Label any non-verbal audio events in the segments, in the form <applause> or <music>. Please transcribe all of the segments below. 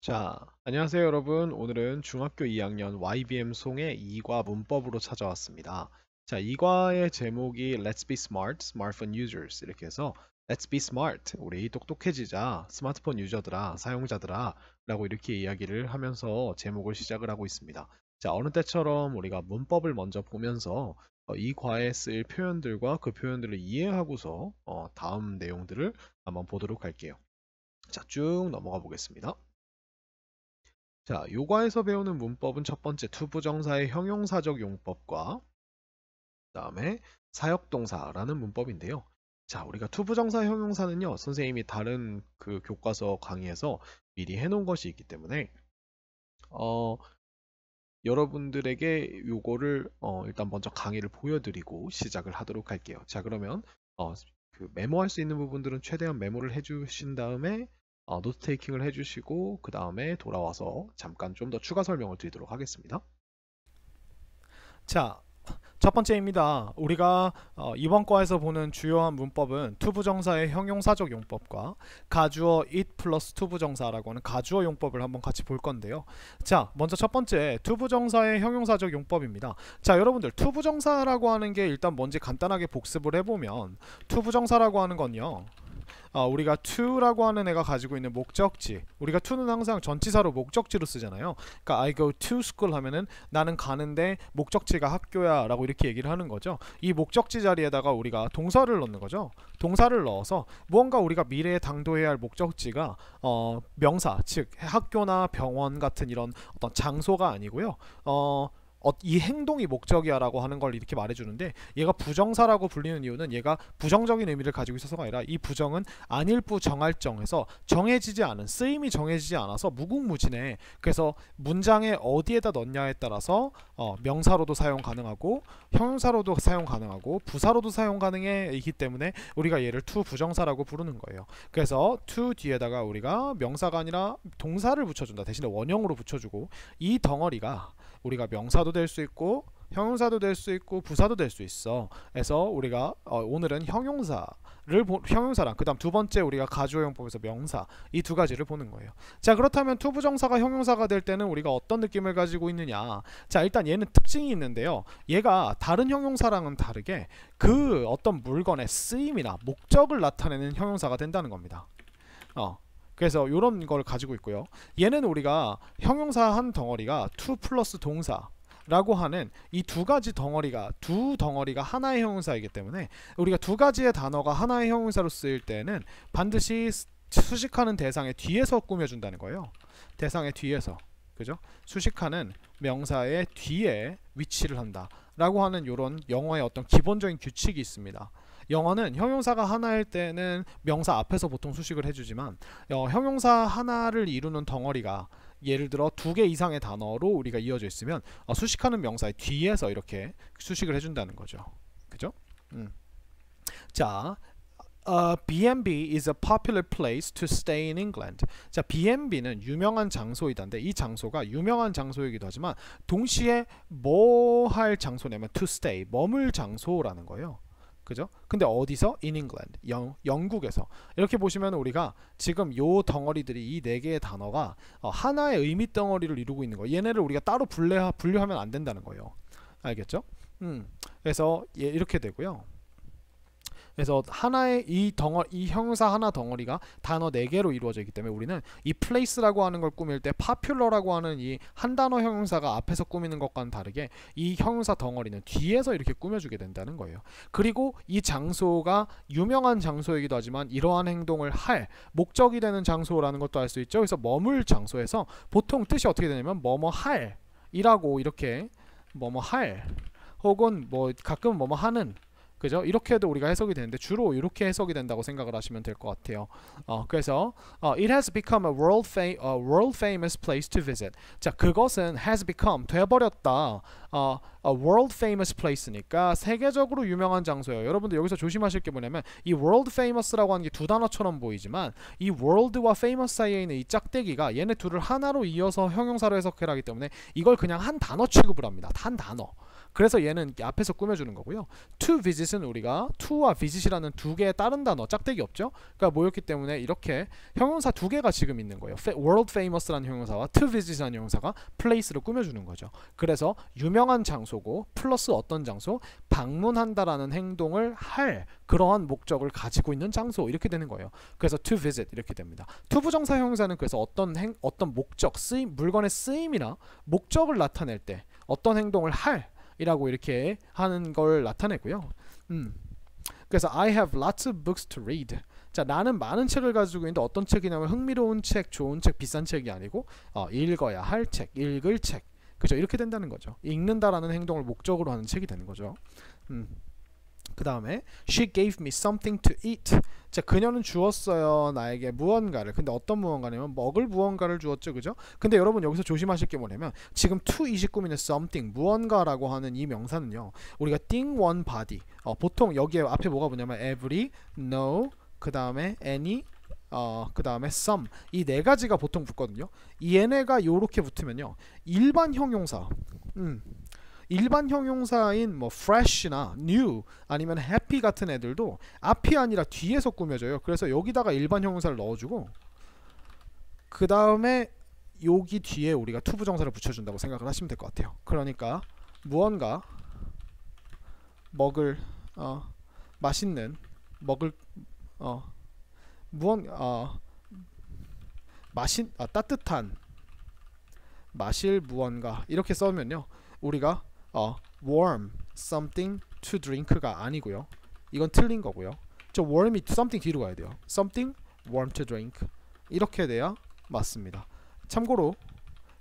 자, 안녕하세요 여러분. 오늘은 중학교 2학년 YBM 송의 2과 문법으로 찾아왔습니다. 자, 2과의 제목이 Let's be smart, smartphone users 이렇게 해서 Let's be smart, 우리 똑똑해지자, 스마트폰 유저들아, 사용자들아 라고 이렇게 이야기를 하면서 제목을 시작을 하고 있습니다. 자, 어느 때처럼 우리가 문법을 먼저 보면서 어, 이 과에 쓸 표현들과 그 표현들을 이해하고서 어, 다음 내용들을 한번 보도록 할게요. 자, 쭉 넘어가 보겠습니다. 자, 요과에서 배우는 문법은 첫 번째 투부정사의 형용사적 용법과 그다음에 사역동사라는 문법인데요. 자, 우리가 투부정사 형용사는요, 선생님이 다른 그 교과서 강의에서 미리 해 놓은 것이 있기 때문에 어, 여러분들에게 요거를 어, 일단 먼저 강의를 보여드리고 시작을 하도록 할게요. 자, 그러면 어, 그 메모할 수 있는 부분들은 최대한 메모를 해주신 다음에 어, note taking을 해주시고 그 다음에 돌아와서 잠깐 좀 더 추가 설명을 드리도록 하겠습니다. 자, 첫 번째입니다. 우리가 어, 이번 과에서 보는 주요한 문법은 투부정사의 형용사적 용법과 가주어 it 플러스 투부정사라고 하는 가주어 용법을 한번 같이 볼 건데요. 자, 먼저 첫 번째 투부정사의 형용사적 용법입니다. 자, 여러분들 투부정사라고 하는 게 일단 뭔지 간단하게 복습을 해보면 투부정사라고 하는 건요. 어, 우리가 to라고 하는 애가 가지고 있는 목적지 우리가 to는 항상 전치사로 목적지로 쓰잖아요. 그러니까 I go to school 하면은 나는 가는데 목적지가 학교야 라고 이렇게 얘기를 하는 거죠. 이 목적지 자리에다가 우리가 동사를 넣는 거죠. 동사를 넣어서 무언가 우리가 미래에 당도해야 할 목적지가 어, 명사 즉 학교나 병원 같은 이런 어떤 장소가 아니고요. 어, 어, 이 행동이 목적이야 라고 하는 걸 이렇게 말해주는데 얘가 부정사라고 불리는 이유는 얘가 부정적인 의미를 가지고 있어서가 아니라 이 부정은 아닐 부 정할 정에서 정해지지 않은 쓰임이 정해지지 않아서 무궁무진해. 그래서 문장에 어디에다 넣냐에 따라서 어, 명사로도 사용 가능하고 형용사로도 사용 가능하고 부사로도 사용 가능해 있기 때문에 우리가 얘를 to 부정사라고 부르는 거예요. 그래서 to 뒤에다가 우리가 명사가 아니라 동사를 붙여준다. 대신에 원형으로 붙여주고 이 덩어리가 우리가 명사도 될 수 있고 형용사도 될 수 있고 부사도 될 수 있어. 그래서 우리가 어, 오늘은 형용사를 보, 형용사랑 그다음 두 번째 우리가 가주어용법에서 명사 이 두 가지를 보는 거예요. 자 그렇다면 투부정사가 형용사가 될 때는 우리가 어떤 느낌을 가지고 있느냐? 자 일단 얘는 특징이 있는데요. 얘가 다른 형용사랑은 다르게 그 어떤 물건의 쓰임이나 목적을 나타내는 형용사가 된다는 겁니다. 어, 그래서 이런 걸 가지고 있고요. 얘는 우리가 형용사 한 덩어리가 to 플러스 동사 라고 하는 이 두 가지 덩어리가 두 덩어리가 하나의 형용사이기 때문에 우리가 두 가지의 단어가 하나의 형용사로 쓰일 때는 반드시 수식하는 대상의 뒤에서 꾸며준다는 거예요. 대상의 뒤에서 그죠? 수식하는 명사의 뒤에 위치를 한다 라고 하는 이런 영어의 어떤 기본적인 규칙이 있습니다. 영어는 형용사가 하나일 때는 명사 앞에서 보통 수식을 해주지만 어, 형용사 하나를 이루는 덩어리가 예를 들어 두 개 이상의 단어로 우리가 이어져 있으면 어, 수식하는 명사의 뒤에서 이렇게 수식을 해준다는 거죠. 그죠? 음. 자, Uh, B&B is a popular place to stay in England. 자, B&B는 유명한 장소이다인데 이 장소가 유명한 장소이기도 하지만 동시에 뭐 할 장소냐면 to stay, 머물 장소라는 거예요. 그죠? 근데 어디서? In England. 영, 영국에서. 이렇게 보시면 우리가 지금 요 덩어리들이 이 네 개의 단어가 어, 하나의 의미 덩어리를 이루고 있는 거예요. 얘네를 우리가 따로 분류, 분류하면 안 된다는 거예요. 알겠죠? 음. 그래서 예, 이렇게 되고요. 그래서 하나의 이 덩어리 이 형용사 하나 덩어리가 단어 4개로 이루어져 있기 때문에 우리는 이 place라고 하는 걸 꾸밀 때 popular라고 하는 이 한 단어 형용사가 앞에서 꾸미는 것과는 다르게 이 형용사 덩어리는 뒤에서 이렇게 꾸며주게 된다는 거예요. 그리고 이 장소가 유명한 장소이기도 하지만 이러한 행동을 할 목적이 되는 장소라는 것도 알 수 있죠. 그래서 머물 장소에서 보통 뜻이 어떻게 되냐면 뭐뭐 할 이라고 이렇게 뭐뭐 할 혹은 뭐 가끔 뭐뭐 하는 그죠? 이렇게 해도 우리가 해석이 되는데 주로 이렇게 해석이 된다고 생각을 하시면 될 것 같아요. 어, 그래서 어, it has become a world, fa a world famous place to visit. 자, 그것은 has become 돼버렸다. 어, a world famous place니까 세계적으로 유명한 장소예요. 여러분들 여기서 조심하실 게 뭐냐면 이 world famous라고 하는 게 두 단어처럼 보이지만 이 world와 famous 사이에 있는 이 짝대기가 얘네 둘을 하나로 이어서 형용사로 해석해라 하기 때문에 이걸 그냥 한 단어 취급을 합니다. 한 단어. 그래서 얘는 앞에서 꾸며주는 거고요. to visit은 우리가 to와 visit이라는 두 개의 다른 단어 짝대기 없죠? 그러니까 모였기 때문에 이렇게 형용사 두 개가 지금 있는 거예요. world famous라는 형용사와 to visit이라는 형용사가 place로 꾸며주는 거죠. 그래서 유명 한 장소고 플러스 어떤 장소 방문한다라는 행동을 할 그러한 목적을 가지고 있는 장소 이렇게 되는 거예요. 그래서 to visit 이렇게 됩니다. to 부정사 형용사는 그래서 어떤 행 어떤 목적 쓰임 물건의 쓰임이나 목적을 나타낼 때 어떤 행동을 할 이라고 이렇게 하는 걸 나타내고요. 음. 그래서 I have lots of books to read. 자, 나는 많은 책을 가지고 있는데 어떤 책이냐면 흥미로운 책, 좋은 책, 비싼 책이 아니고 어, 읽어야 할 책, 읽을 책. 그죠? 이렇게 된다는 거죠. 읽는다라는 행동을 목적으로 하는 책이 되는 거죠. 음. 그 다음에 She gave me something to eat. 자 그녀는 주었어요 나에게 무언가를. 근데 어떤 무언가냐면 먹을 무언가를 주었죠, 그죠? 근데 여러분 여기서 조심하실 게 뭐냐면 지금 to2 꾸미는 something 무언가라고 하는 이 명사는요. 우리가 thing one body. 어, 보통 여기에 앞에 뭐가 뭐냐면 every, no, 그 다음에 any, 어, 그 다음에 some 이네 가지가 보통 붙거든요. 얘네가 요렇게 붙으면요. 일반 형용사. 음. 일반 형용사인 뭐 fresh나 new 아니면 happy 같은 애들도 앞이 아니라 뒤에서 꾸며져요. 그래서 여기다가 일반 형용사를 넣어주고 그 다음에 여기 뒤에 우리가 to 부정사를 붙여준다고 생각을 하시면 될 것 같아요. 그러니까 무언가 먹을 어, 맛있는 먹을 어, 무언 어, 맛있 아, 따뜻한 마실 무언가 이렇게 써면요 우리가 어, warm something to drink가 아니고요. 이건 틀린 거고요. 저 warm이 something 뒤로 가야 돼요. something warm to drink 이렇게 돼야 맞습니다. 참고로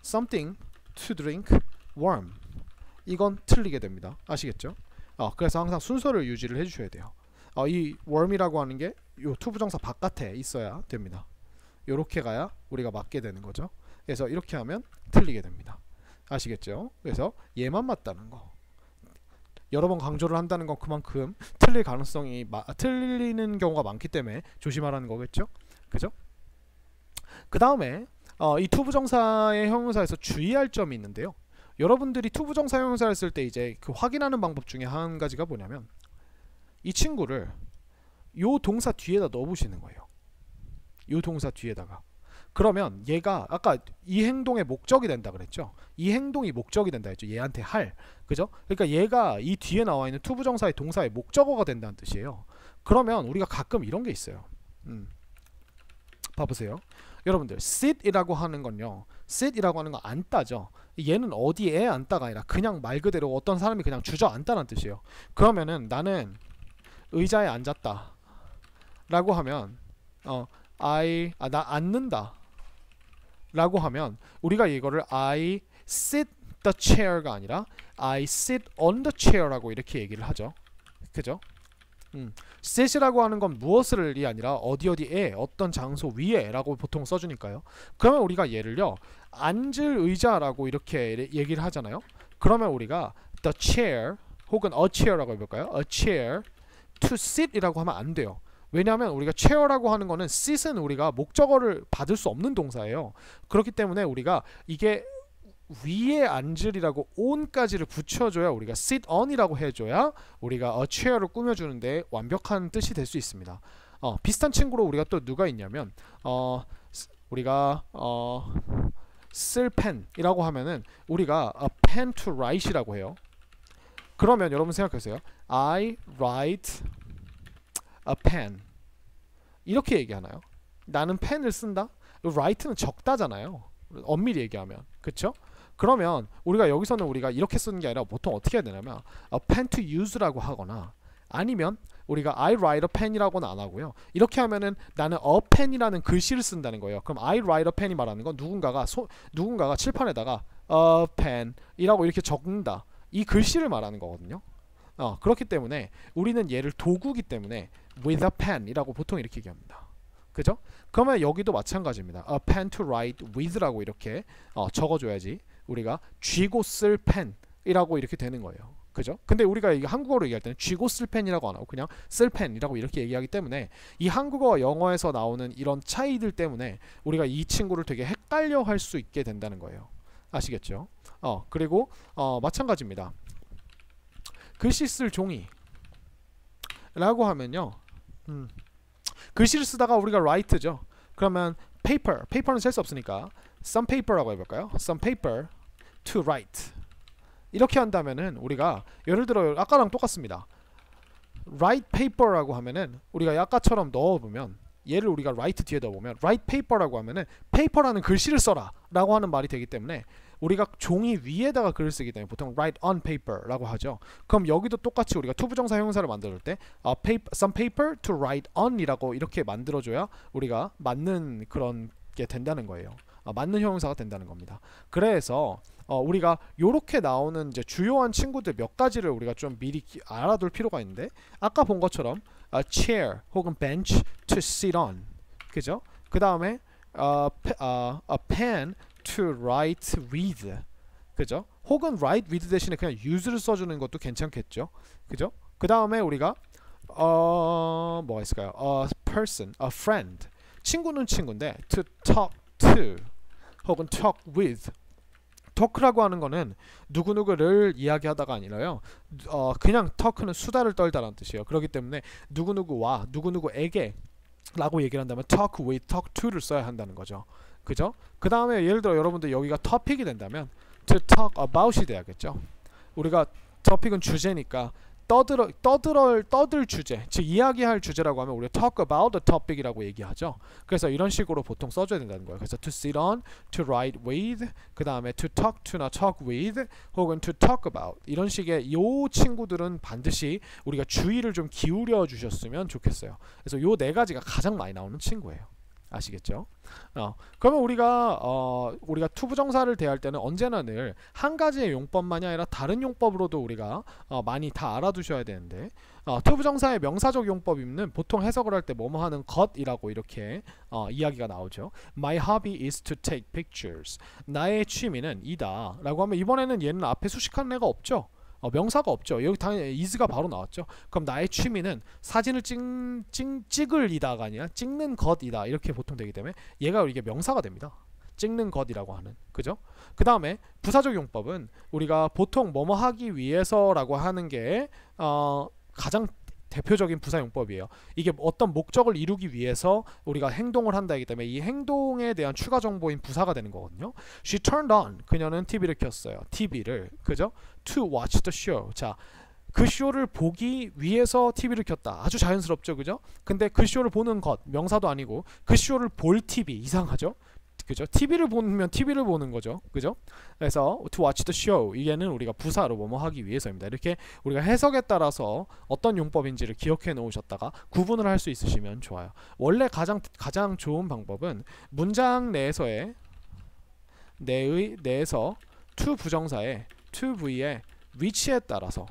something to drink warm 이건 틀리게 됩니다. 아시겠죠? 어, 그래서 항상 순서를 유지를 해주셔야 돼요. 어, 이 warm이라고 하는 게 요 to부정사 바깥에 있어야 됩니다. 요렇게 가야 우리가 맞게 되는 거죠. 그래서 이렇게 하면 틀리게 됩니다. 아시겠죠? 그래서 얘만 맞다는 거. 여러 번 강조를 한다는 건 그만큼 틀릴 가능성이 마, 틀리는 경우가 많기 때문에 조심하라는 거겠죠? 그죠? 그 다음에 어, 이 to부정사의 형용사에서 주의할 점이 있는데요. 여러분들이 to부정사 형용사를 쓸 때 이제 그 확인하는 방법 중에 한 가지가 뭐냐면 이 친구를 요 동사 뒤에다 넣어보시는 거예요. 요 동사 뒤에다가 그러면 얘가 아까 이 행동의 목적이 된다 그랬죠. 이 행동이 목적이 된다 했죠. 얘한테 할. 그죠? 그러니까 얘가 이 뒤에 나와 있는 to부정사의 동사의 목적어가 된다는 뜻이에요. 그러면 우리가 가끔 이런 게 있어요. 음. 봐보세요. 여러분들 sit이라고 하는 건요. sit이라고 하는 거 앉다죠. 얘는 어디에 앉다가 아니라 그냥 말 그대로 어떤 사람이 그냥 주저앉다는 뜻이에요. 그러면은 나는 의자에 앉았다. 라고 하면 어 I 아 나 앉는다. 라고 하면 우리가 이거를 I sit the chair가 아니라 I sit on the chair라고 이렇게 얘기를 하죠. 그죠? 음, sit이라고 하는 건 무엇을이 아니라 어디 어디에 어떤 장소 위에 라고 보통 써주니까요. 그러면 우리가 얘를요 앉을 의자라고 이렇게 얘기를 하잖아요. 그러면 우리가 the chair 혹은 a chair라고 해볼까요? a chair to sit이라고 하면 안 돼요. 왜냐하면 우리가 chair라고 하는 거는 sit은 우리가 목적어를 받을 수 없는 동사예요. 그렇기 때문에 우리가 이게 위에 앉으리라고 on까지를 붙여줘야 우리가 sit on이라고 해줘야 우리가 a chair을 꾸며주는데 완벽한 뜻이 될 수 있습니다. 어, 비슷한 친구로 우리가 또 누가 있냐면 어, 우리가 어, 쓸 펜이라고 하면은 우리가 a pen to write이라고 해요. 그러면 여러분 생각하세요. I write a pen 이렇게 얘기하나요? 나는 펜을 쓴다? write는 적다잖아요. 엄밀히 얘기하면 그쵸? 그러면 우리가 여기서는 우리가 이렇게 쓰는 게 아니라 보통 어떻게 해야 되냐면 a pen to use라고 하거나 아니면 우리가 I write a pen이라고는 안 하고요. 이렇게 하면은 나는 a pen이라는 글씨를 쓴다는 거예요. 그럼 I write a pen이 말하는 건 누군가가 소, 누군가가 칠판에다가 a pen이라고 이렇게 적는다. 이 글씨를 말하는 거거든요. 어, 그렇기 때문에 우리는 얘를 도구기 때문에 with a pen이라고 보통 이렇게 얘기합니다. 그죠? 그러면 여기도 마찬가지입니다. a pen to write with라고 이렇게 어, 적어줘야지 우리가 쥐고 쓸 펜 이라고 이렇게 되는 거예요. 그죠? 근데 우리가 이게 한국어로 얘기할 때는 쥐고 쓸 펜이라고 안 하고 그냥 쓸 펜이라고 이렇게 얘기하기 때문에 이 한국어와 영어에서 나오는 이런 차이들 때문에 우리가 이 친구를 되게 헷갈려 할 수 있게 된다는 거예요. 아시겠죠? 어, 그리고 어, 마찬가지입니다. 글씨 쓸 종이 라고 하면요. 음, 글씨를 쓰다가 우리가 write죠. 그러면 paper, paper는 셀수 없으니까 some paper라고 해볼까요? some paper to write 이렇게 한다면은 우리가 예를 들어 아까랑 똑같습니다. write paper라고 하면은 우리가 아까처럼 넣어보면 얘를 우리가 write 뒤에 넣어보면 write paper라고 하면은 paper라는 글씨를 써라 라고 하는 말이 되기 때문에 우리가 종이 위에다가 글을 쓰기 때문에 보통 write on paper라고 하죠. 그럼 여기도 똑같이 우리가 to부정사 형용사를 만들 때 어, paper, some paper to write on이라고 이렇게 만들어줘야 우리가 맞는 그런 게 된다는 거예요. 어, 맞는 형용사가 된다는 겁니다. 그래서 어, 우리가 요렇게 나오는 이제 주요한 친구들 몇 가지를 우리가 좀 미리 기- 알아둘 필요가 있는데 아까 본 것처럼 a chair 혹은 bench to sit on 그죠? 그 다음에 어, a pen to write with 그죠? 혹은 write with 대신에 그냥 use를 써주는 것도 괜찮겠죠? 그죠? 그 다음에 우리가 어 뭐가 있을까요? a person, a friend 친구는 친구인데 to talk to 혹은 talk with talk라고 하는 거는 누구누구를 이야기하다가 아니라요. 어 그냥 talk는 수다를 떨다라는 뜻이에요. 그렇기 때문에 누구누구와 누구누구에게 라고 얘기를 한다면 talk with, talk to를 써야 한다는 거죠. 그죠? 그 다음에 예를 들어 여러분들 여기가 topic이 된다면 to talk about이 돼야겠죠. 우리가 topic은 주제니까 떠들어 떠들어 떠들 주제, 즉 이야기할 주제라고 하면 우리가 talk about the topic이라고 얘기하죠. 그래서 이런 식으로 보통 써줘야 된다는 거예요. 그래서 to sit on, to write with, 그 다음에 to talk to나 talk with, 혹은 to talk about 이런 식의 요 친구들은 반드시 우리가 주의를 좀 기울여 주셨으면 좋겠어요. 그래서 요 네 가지가 가장 많이 나오는 친구예요. 아시겠죠? 어, 그러면 우리가 어, 우리가 to부정사를 대할 때는 언제나 늘 한 가지의 용법만이 아니라 다른 용법으로도 우리가 어, 많이 다 알아두셔야 되는데 어, to부정사의 명사적 용법은 보통 해석을 할 때 뭐뭐 하는 것이라고 이렇게 어, 이야기가 나오죠. My hobby is to take pictures. 나의 취미는 이다. 라고 하면 이번에는 얘는 앞에 수식하는 애가 없죠. 어, 명사가 없죠. 여기 당연히 is가 바로 나왔죠. 그럼 나의 취미는 사진을 찍, 찍, 찍을 이다가 아니라 찍는 것이다. 이렇게 보통 되기 때문에 얘가 이게 명사가 됩니다. 찍는 것이라고 하는 그죠? 그 다음에 부사적 용법은 우리가 보통 뭐뭐 하기 위해서라고 하는 게 어, 가장 대표적인 부사 용법이에요. 이게 어떤 목적을 이루기 위해서 우리가 행동을 한다기 때문에 이 행동에 대한 추가 정보인 부사가 되는 거거든요. She turned on. 그녀는 TV를 켰어요. TV를 그죠? To watch the show. 자, 그 쇼를 보기 위해서 TV를 켰다. 아주 자연스럽죠, 그죠? 근데 그 쇼를 보는 것 명사도 아니고 그 쇼를 볼 TV 이상하죠? 그죠? TV를 보면 TV를 보는 거죠. 그죠? 그래서 to watch the show 이게는 우리가 부사로 뭐뭐 하기 위해서입니다. 이렇게 우리가 해석에 따라서 어떤 용법인지를 기억해 놓으셨다가 구분을 할 수 있으시면 좋아요. 원래 가장 가장 좋은 방법은 문장 내에서의 내의 내에서 to 부정사의 to v의 위치에 따라서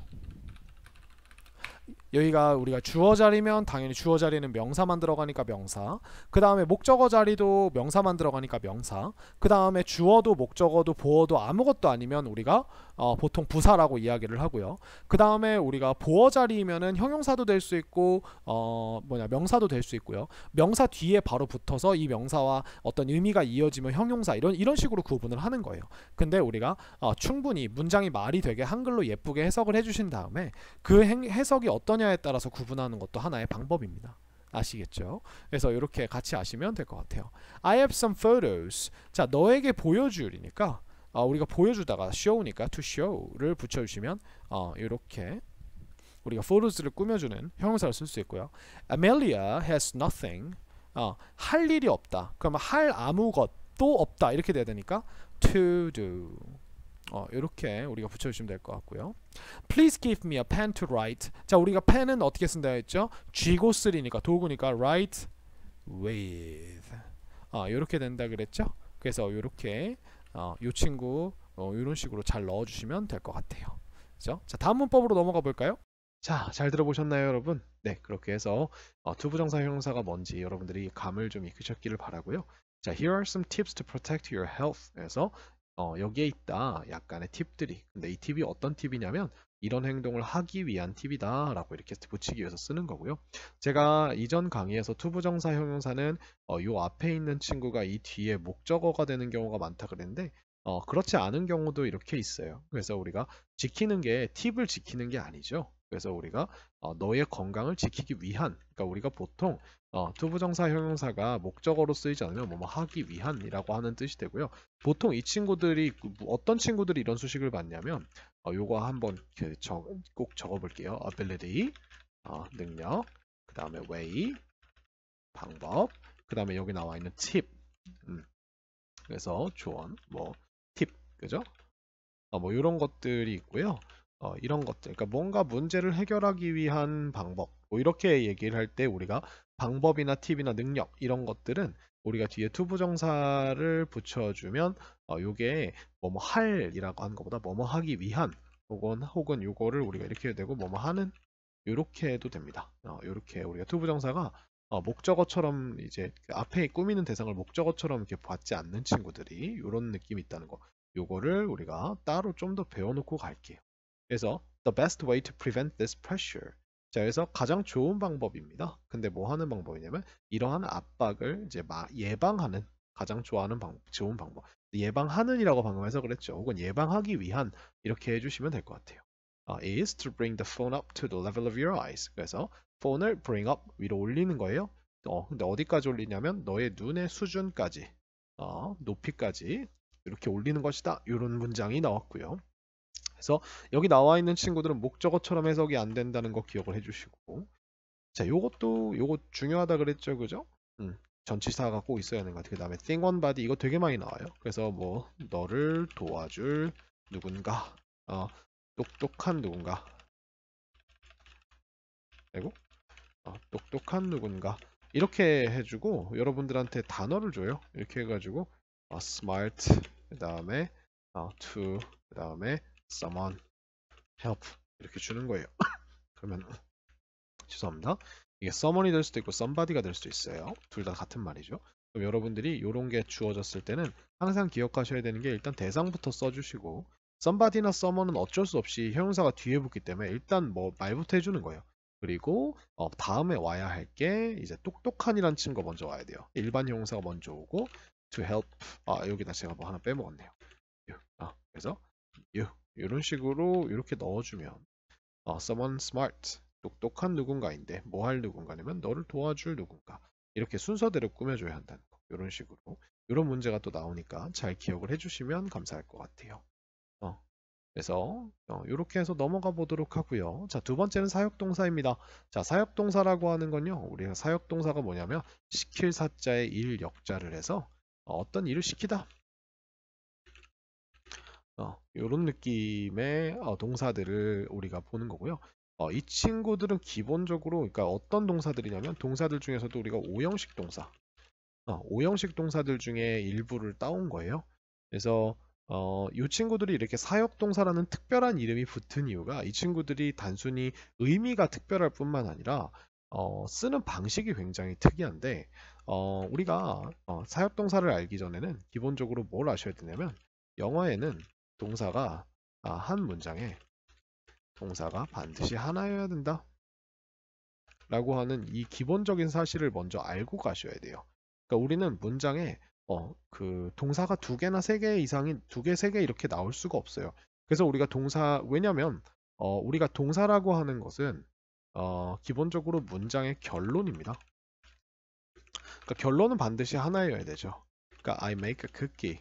여기가 우리가 주어 자리면 당연히 주어 자리는 명사만 들어가니까 명사. 그 다음에 목적어 자리도 명사만 들어가니까 명사. 그 다음에 주어도 목적어도 보어도 아무것도 아니면 우리가 어, 보통 부사라고 이야기를 하고요. 그 다음에 우리가 보어 자리면은 형용사도 될 수 있고 어 뭐냐 명사도 될 수 있고요. 명사 뒤에 바로 붙어서 이 명사와 어떤 의미가 이어지면 형용사 이런 이런 식으로 구분을 하는 거예요. 근데 우리가 어, 충분히 문장이 말이 되게 한글로 예쁘게 해석을 해주신 다음에 그 행- 해석이 어떠냐에 따라서 구분하는 것도 하나의 방법입니다. 아시겠죠? 그래서 이렇게 같이 아시면 될 것 같아요. I have some photos. 자, 너에게 보여줄이니까 어, 우리가 보여주다가 show니까 to show를 붙여주시면 어, 이렇게 우리가 photos를 꾸며주는 형용사를 쓸 수 있고요. Amelia has nothing. 어, 할 일이 없다. 그러면 할 아무것도 없다 이렇게 돼야 되니까 to do. 어, 이렇게 우리가 붙여주시면 될 것 같고요. Please give me a pen to write. 자, 우리가 펜은 어떻게 쓴다 했죠? 쥐고 쓰리니까 도구니까 write with. 어, 이렇게 된다 그랬죠? 그래서 이렇게 어, 이 친구 어, 이런 식으로 잘 넣어주시면 될 것 같아요. 그죠? 자, 다음 문법으로 넘어가 볼까요? 자, 잘 들어보셨나요, 여러분? 네, 그렇게 해서 어, to부정사 형용사가 뭔지 여러분들이 감을 좀 익히셨기를 바라고요. 자, here are some tips to protect your health. 에서 어, 여기에 있다 약간의 팁들이 근데 이 팁이 어떤 팁이냐면 이런 행동을 하기 위한 팁이다 라고 이렇게 붙이기 위해서 쓰는 거고요. 제가 이전 강의에서 to부정사 형용사는 어, 요 앞에 있는 친구가 이 뒤에 목적어가 되는 경우가 많다 그랬는데 어, 그렇지 않은 경우도 이렇게 있어요. 그래서 우리가 지키는 게 팁을 지키는 게 아니죠. 그래서 우리가 어, 너의 건강을 지키기 위한 그러니까 우리가 보통 어, to부정사 형용사가 목적어로 쓰이지 않으면 뭐, 뭐 하기 위한이라고 하는 뜻이 되고요. 보통 이 친구들이 그뭐 어떤 친구들이 이런 수식을 받냐면 어, 요거 한번 그 저, 꼭 적어볼게요. ability 어, 능력 그 다음에 way 방법 그 다음에 여기 나와 있는 팁 음. 그래서 조언 뭐팁 그죠? 어, 뭐 이런 것들이 있고요. 어, 이런 것들, 그러니까 뭔가 문제를 해결하기 위한 방법, 뭐 이렇게 얘기를 할 때 우리가 방법이나 팁이나 능력 이런 것들은 우리가 뒤에 to부정사를 붙여주면 어, 요게 뭐뭐 할이라고 하는 것보다 뭐뭐 하기 위한 혹은 혹은 요거를 우리가 이렇게 해도 되고 뭐뭐 하는 요렇게 해도 됩니다. 어, 요렇게 우리가 투부정사가 어, 목적어처럼 이제 그 앞에 꾸미는 대상을 목적어처럼 이렇게 받지 않는 친구들이 요런 느낌이 있다는 거. 요거를 우리가 따로 좀 더 배워놓고 갈게요. 그래서 the best way to prevent this pressure. 자, 그래서 가장 좋은 방법입니다. 근데 뭐 하는 방법이냐면 이러한 압박을 이제 예방하는 가장 좋아하는 방, 좋은 방법. 예방하는이라고 방금 해서 그랬죠. 혹은 예방하기 위한 이렇게 해주시면 될 것 같아요. Uh, is to bring the phone up to the level of your eyes. 그래서 폰을 bring up 위로 올리는 거예요. 어, 근데 어디까지 올리냐면 너의 눈의 수준까지, 어, 높이까지 이렇게 올리는 것이다. 이런 문장이 나왔고요. 그래서 여기 나와 있는 친구들은 목적어처럼 해석이 안 된다는 거 기억을 해주시고 자 요것도 요거 중요하다 그랬죠 그죠? 음, 전치사가 꼭 있어야 하는 것 같아요. 그 다음에 think on body 이거 되게 많이 나와요. 그래서 뭐 너를 도와줄 누군가 어, 똑똑한 누군가. 그리고 어, 똑똑한 누군가. 이렇게 해주고 여러분들한테 단어를 줘요. 이렇게 해가지고 어, smart 그 다음에 어, to 그 다음에 someone help. 이렇게 주는 거예요. <laughs> 그러면 죄송합니다. 이게 someone이 될 수도 있고 somebody가 될 수도 있어요. 둘 다 같은 말이죠. 그럼 여러분들이 이런 게 주어졌을 때는 항상 기억하셔야 되는 게 일단 대상부터 써주시고 somebody나 someone은 어쩔 수 없이 형용사가 뒤에 붙기 때문에 일단 뭐 말부터 해주는 거예요. 그리고 어, 다음에 와야 할 게 이제 똑똑한이란 친구가 먼저 와야 돼요. 일반 형용사가 먼저 오고 to help 아 여기다 제가 뭐 하나 빼먹었네요. 아, 그래서 you 이런 식으로 이렇게 넣어주면 어, someone smart 똑똑한 누군가인데 뭐 할 누군가냐면 너를 도와줄 누군가. 이렇게 순서대로 꾸며줘야 한다는 거. 이런 식으로. 이런 문제가 또 나오니까 잘 기억을 해주시면 감사할 것 같아요. 어, 그래서 어, 이렇게 해서 넘어가 보도록 하고요. 자 두 번째는 사역동사입니다. 자 사역동사라고 하는 건요. 우리가 사역동사가 뭐냐면 시킬 사자의 일 역자를 해서 어떤 일을 시키다. 어, 이런 느낌의 어, 동사들을 우리가 보는 거고요. 어, 이 친구들은 기본적으로 그러니까 어떤 동사들이냐면 동사들 중에서도 우리가 오형식 동사, 어, 오형식 동사들 중에 일부를 따온 거예요. 그래서 어, 이 친구들이 이렇게 사역동사라는 특별한 이름이 붙은 이유가 이 친구들이 단순히 의미가 특별할 뿐만 아니라 어, 쓰는 방식이 굉장히 특이한데 어, 우리가 어, 사역동사를 알기 전에는 기본적으로 뭘 아셔야 되냐면 영어에는 동사가 아, 한 문장에 동사가 반드시 하나여야 된다. 라고 하는 이 기본적인 사실을 먼저 알고 가셔야 돼요. 그러니까 우리는 문장에 어, 그 동사가 두 개나 세 개 이상이 두 개, 세 개 이렇게 나올 수가 없어요. 그래서 우리가 동사 왜냐면 어, 우리가 동사라고 하는 것은 어, 기본적으로 문장의 결론입니다. 그러니까 결론은 반드시 하나여야 되죠. 그러니까 I make a cookie.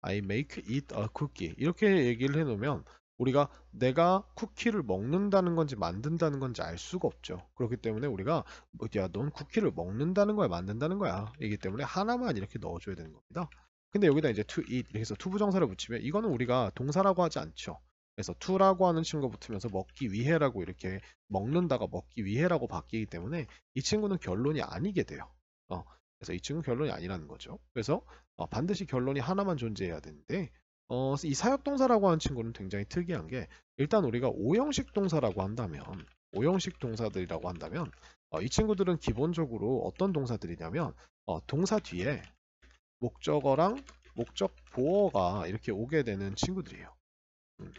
I make it a cookie. 이렇게 얘기를 해 놓으면 우리가 내가 쿠키를 먹는다는 건지 만든다는 건지 알 수가 없죠. 그렇기 때문에 우리가 뭐, 야넌 쿠키를 먹는다는 거야 만든다는 거야. 이기 때문에 하나만 이렇게 넣어줘야 되는 겁니다. 근데 여기다 이제 to eat 이렇게 해서 to 부정사를 붙이면 이거는 우리가 동사라고 하지 않죠. 그래서 to라고 하는 친구가 붙으면서 먹기 위해라고 이렇게 먹는다가 먹기 위해라고 바뀌기 때문에 이 친구는 결론이 아니게 돼요. 어, 그래서 이 친구는 결론이 아니라는 거죠. 그래서 어, 반드시 결론이 하나만 존재해야 되는데 어, 이 사역 동사라고 하는 친구는 굉장히 특이한 게 일단 우리가 오형식 동사라고 한다면 오형식 동사들이라고 한다면 어, 이 친구들은 기본적으로 어떤 동사들이냐면 어, 동사 뒤에 목적어랑 목적 보어가 이렇게 오게 되는 친구들이에요. 음.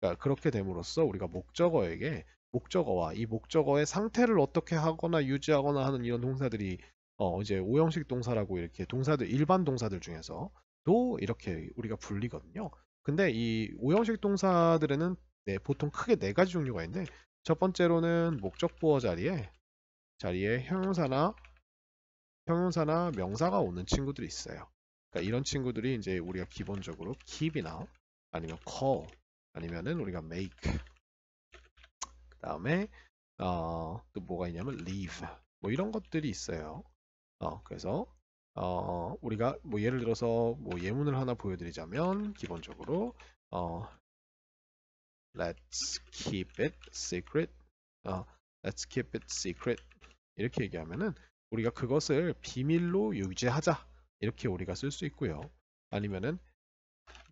그러니까 그렇게 됨으로써 우리가 목적어에게 목적어와 이 목적어의 상태를 어떻게 하거나 유지하거나 하는 이런 동사들이 어 이제 오형식 동사라고 이렇게 동사들 일반 동사들 중에서 또 이렇게 우리가 불리거든요. 근데 이 오형식 동사들에는 네, 보통 크게 네 가지 종류가 있는데 첫 번째로는 목적 보어 자리에 자리에 형용사나 형용사나 명사가 오는 친구들이 있어요. 그러니까 이런 친구들이 이제 우리가 기본적으로 keep이나 아니면 call 아니면은 우리가 make 그 다음에 어, 또 뭐가 있냐면 leave 뭐 이런 것들이 있어요. 어, 그래서 어, 우리가 뭐 예를 들어서 뭐 예문을 하나 보여드리자면 기본적으로 어, let's keep it secret 어, let's keep it secret 이렇게 얘기하면은 우리가 그것을 비밀로 유지하자 이렇게 우리가 쓸 수 있고요. 아니면은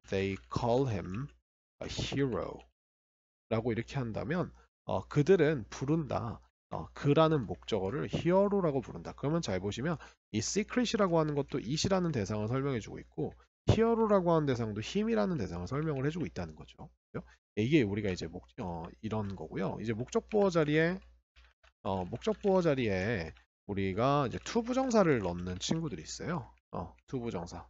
they call him a hero 라고 이렇게 한다면 어, 그들은 부른다. 어, 그라는 목적어를 히어로라고 부른다. 그러면 잘 보시면 이 secret이라고 하는 것도 it이라는 대상을 설명해 주고 있고 hero라고 하는 대상도 him이라는 대상을 설명을 해주고 있다는 거죠. 그죠? 이게 우리가 이제 목, 어, 이런 거고요. 이제 목적 보어 자리에 어, 목적 보어 자리에 우리가 이제 to부정사를 넣는 친구들이 있어요. 어, to부정사.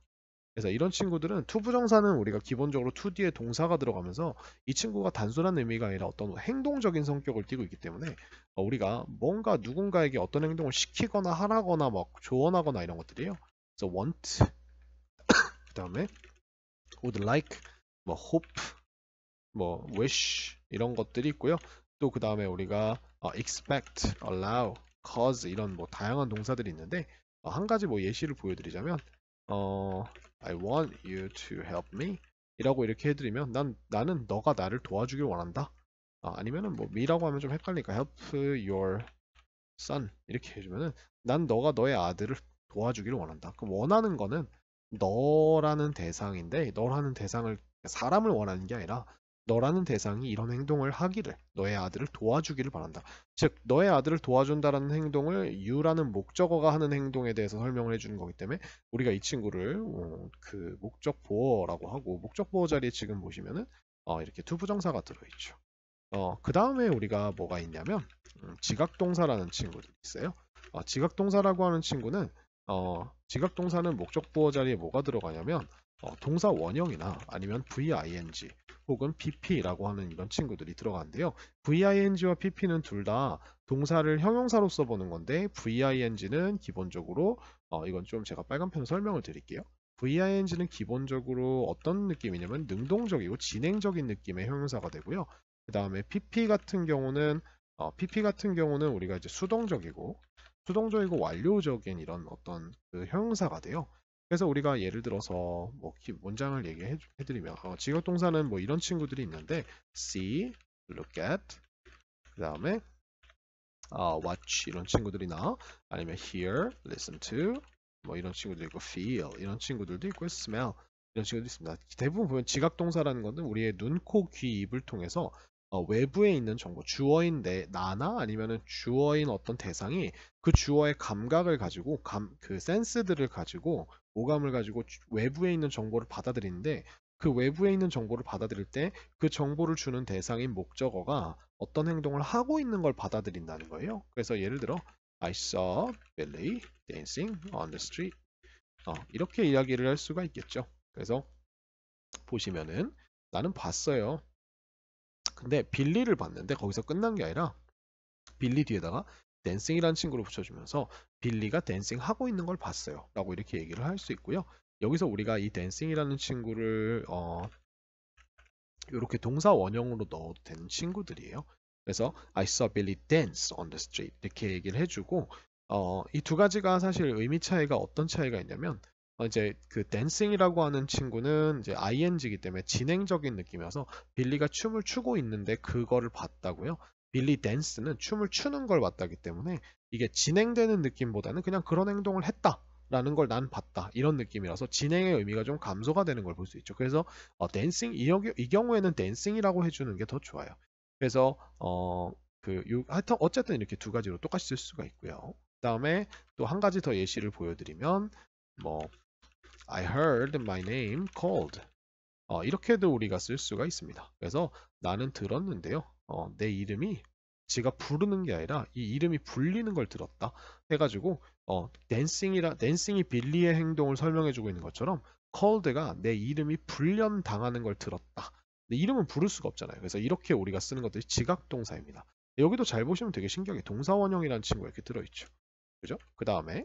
그래서 이런 친구들은 to부정사는 우리가 기본적으로 to 뒤에 동사가 들어가면서 이 친구가 단순한 의미가 아니라 어떤 행동적인 성격을 띠고 있기 때문에 어, 우리가 뭔가 누군가에게 어떤 행동을 시키거나 하라거나 막 조언하거나 이런 것들이에요. 그래서 want <coughs> 그 다음에 would like 뭐 hope 뭐 wish 이런 것들이 있고요. 또 그 다음에 우리가 어, expect, allow, cause 이런 뭐 다양한 동사들이 있는데 어, 한 가지 뭐 예시를 보여드리자면 어, I want you to help me 이라고 이렇게 해드리면 난 나는 너가 나를 도와주길 원한다. 아, 아니면은 뭐 me라고 하면 좀 헷갈리니까 help your son 이렇게 해주면은 난 너가 너의 아들을 도와주기를 원한다. 그럼 원하는 거는 너라는 대상인데 너라는 대상을 사람을 원하는 게 아니라 너라는 대상이 이런 행동을 하기를 너의 아들을 도와주기를 바란다. 즉 너의 아들을 도와준다라는 행동을 you라는 목적어가 하는 행동에 대해서 설명을 해주는 거기 때문에 우리가 이 친구를 어, 그 목적 보어라고 하고 목적 보어 자리에 지금 보시면은 어, 이렇게 to부정사가 들어있죠. 어, 그 다음에 우리가 뭐가 있냐면 음, 지각동사라는 친구들이 있어요. 어, 지각동사라고 하는 친구는 어, 지각동사는 목적 보어 자리에 뭐가 들어가냐면 어, 동사 원형이나 아니면 VING 혹은 PP라고 하는 이런 친구들이 들어가는데요. VING와 PP는 둘 다 동사를 형용사로 써 보는 건데 VING는 기본적으로 어, 이건 좀 제가 빨간 펜으로 설명을 드릴게요. VING는 기본적으로 어떤 느낌이냐면 능동적이고 진행적인 느낌의 형용사가 되고요. 그 다음에 PP 같은 경우는 어, PP 같은 경우는 우리가 이제 수동적이고 수동적이고 완료적인 이런 어떤 그 형용사가 돼요. 그래서 우리가 예를 들어서 뭐 문장을 얘기해 드리면 어, 직역 동사는 뭐 이런 친구들이 있는데 see, look at 그 다음에 어, watch 이런 친구들이나 아니면 hear, listen to 뭐 이런 친구도 있고 feel 이런 친구들도 있고 smell 이런 친구도 있습니다. 대부분 보면 지각 동사라는 것은 우리의 눈, 코, 귀, 입을 통해서 어, 외부에 있는 정보, 주어인 내, 나나 아니면은 주어인 어떤 대상이 그 주어의 감각을 가지고 감, 그 센스들을 가지고 오감을 가지고 외부에 있는 정보를 받아들이는데 그 외부에 있는 정보를 받아들일 때 그 정보를 주는 대상인 목적어가 어떤 행동을 하고 있는 걸 받아들인다는 거예요. 그래서 예를 들어 I saw Billy dancing on the street. 어, 이렇게 이야기를 할 수가 있겠죠. 그래서 보시면은 나는 봤어요. 근데 빌리를 봤는데 거기서 끝난 게 아니라 빌리 뒤에다가 dancing이라는 친구를 붙여주면서 빌리가 dancing 하고 있는 걸 봤어요. 라고 이렇게 얘기를 할 수 있고요. 여기서 우리가 이 dancing이라는 친구를 어, 이렇게 동사 원형으로 넣어도 되는 친구들이에요. 그래서 I saw Billy dance on the street 이렇게 얘기를 해주고 어, 이 두 가지가 사실 의미 차이가 어떤 차이가 있냐면 어, 이제 그 dancing이라고 하는 친구는 이제 ing이기 때문에 진행적인 느낌이어서 빌리가 춤을 추고 있는데 그거를 봤다고요. 빌리 dance는 춤을 추는 걸 봤다기 때문에 이게 진행되는 느낌보다는 그냥 그런 행동을 했다. 라는 걸 난 봤다 이런 느낌이라서 진행의 의미가 좀 감소가 되는 걸 볼 수 있죠 그래서 어, dancing 이, 이 경우에는 dancing이라고 해주는 게 더 좋아요 그래서 어, 그 하여튼 어쨌든 이렇게 두 가지로 똑같이 쓸 수가 있고요 그 다음에 또 한 가지 더 예시를 보여드리면 뭐 I heard my name called. 어, 이렇게도 우리가 쓸 수가 있습니다. 그래서 나는 들었는데요. 어, 내 이름이 지가 부르는 게 아니라 이 이름이 불리는 걸 들었다 해가지고 어, 댄싱이라 댄싱이 빌리의 행동을 설명해주고 있는 것처럼 called가 내 이름이 불련 당하는 걸 들었다. 근데 이름은 부를 수가 없잖아요. 그래서 이렇게 우리가 쓰는 것들이 지각 동사입니다. 여기도 잘 보시면 되게 신기하게 동사원형이라는 친구가 이렇게 들어있죠. 그죠? 그 다음에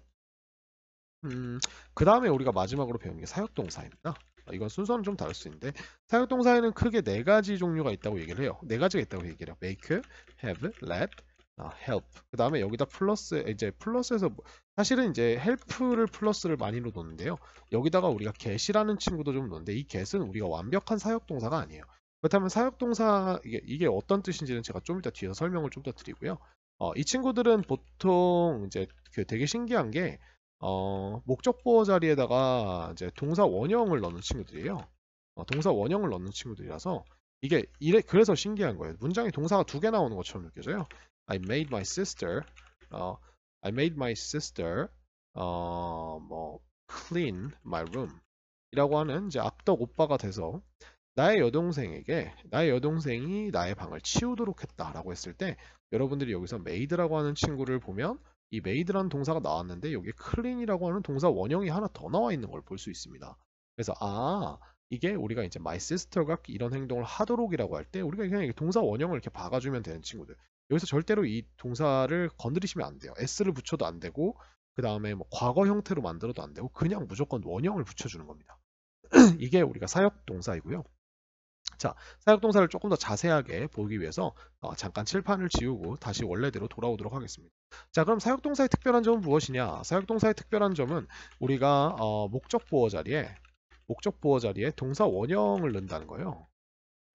음, 그 다음에 우리가 마지막으로 배우는 게 사역동사입니다. 어, 이건 순서는 좀 다를 수 있는데 사역동사에는 크게 네 가지 종류가 있다고 얘기를 해요. 네 가지가 있다고 얘기를 해요. make, have, let, 어, help. 그 다음에 여기다 플러스 이제 플러스에서 뭐- 사실은 이제 help를 플러스를 많이로 놓는데요. 여기다가 우리가 get이라는 친구도 좀 놓는데 이 get은 우리가 완벽한 사역동사가 아니에요. 그렇다면 사역동사 이게, 이게 어떤 뜻인지는 제가 좀 이따 뒤에서 설명을 좀 더 드리고요. 어, 이 친구들은 보통 이제 그 되게 신기한 게 어, 목적 보호 자리에다가 이제 동사 원형을 넣는 친구들이에요. 어, 동사 원형을 넣는 친구들이라서 이게 이래 그래서 신기한 거예요. 문장에 동사가 두 개 나오는 것처럼 느껴져요. I made my sister. 어, I made my sister. 어, 뭐 clean my room. 이라고 하는 이제 악덕 오빠가 돼서 나의 여동생에게 나의 여동생이 나의 방을 치우도록 했다라고 했을 때 여러분들이 여기서 made라고 하는 친구를 보면 이 made라는 동사가 나왔는데 여기에 clean이라고 하는 동사 원형이 하나 더 나와 있는 걸 볼 수 있습니다. 그래서 아 이게 우리가 이제 my sister가 이런 행동을 하도록이라고 할 때 우리가 그냥 동사 원형을 이렇게 박아주면 되는 친구들. 여기서 절대로 이 동사를 건드리시면 안 돼요. s를 붙여도 안 되고 그 다음에 뭐 과거 형태로 만들어도 안 되고 그냥 무조건 원형을 붙여주는 겁니다. <clears throat> 이게 우리가 사역 동사이고요. 자, 사역 동사를 조금 더 자세하게 보기 위해서 어, 잠깐 칠판을 지우고 다시 원래대로 돌아오도록 하겠습니다. 자, 그럼 사역 동사의 특별한 점은 무엇이냐? 사역 동사의 특별한 점은 우리가 어, 목적 보호 자리에 목적 보호 자리에 동사 원형을 넣는다는 거예요.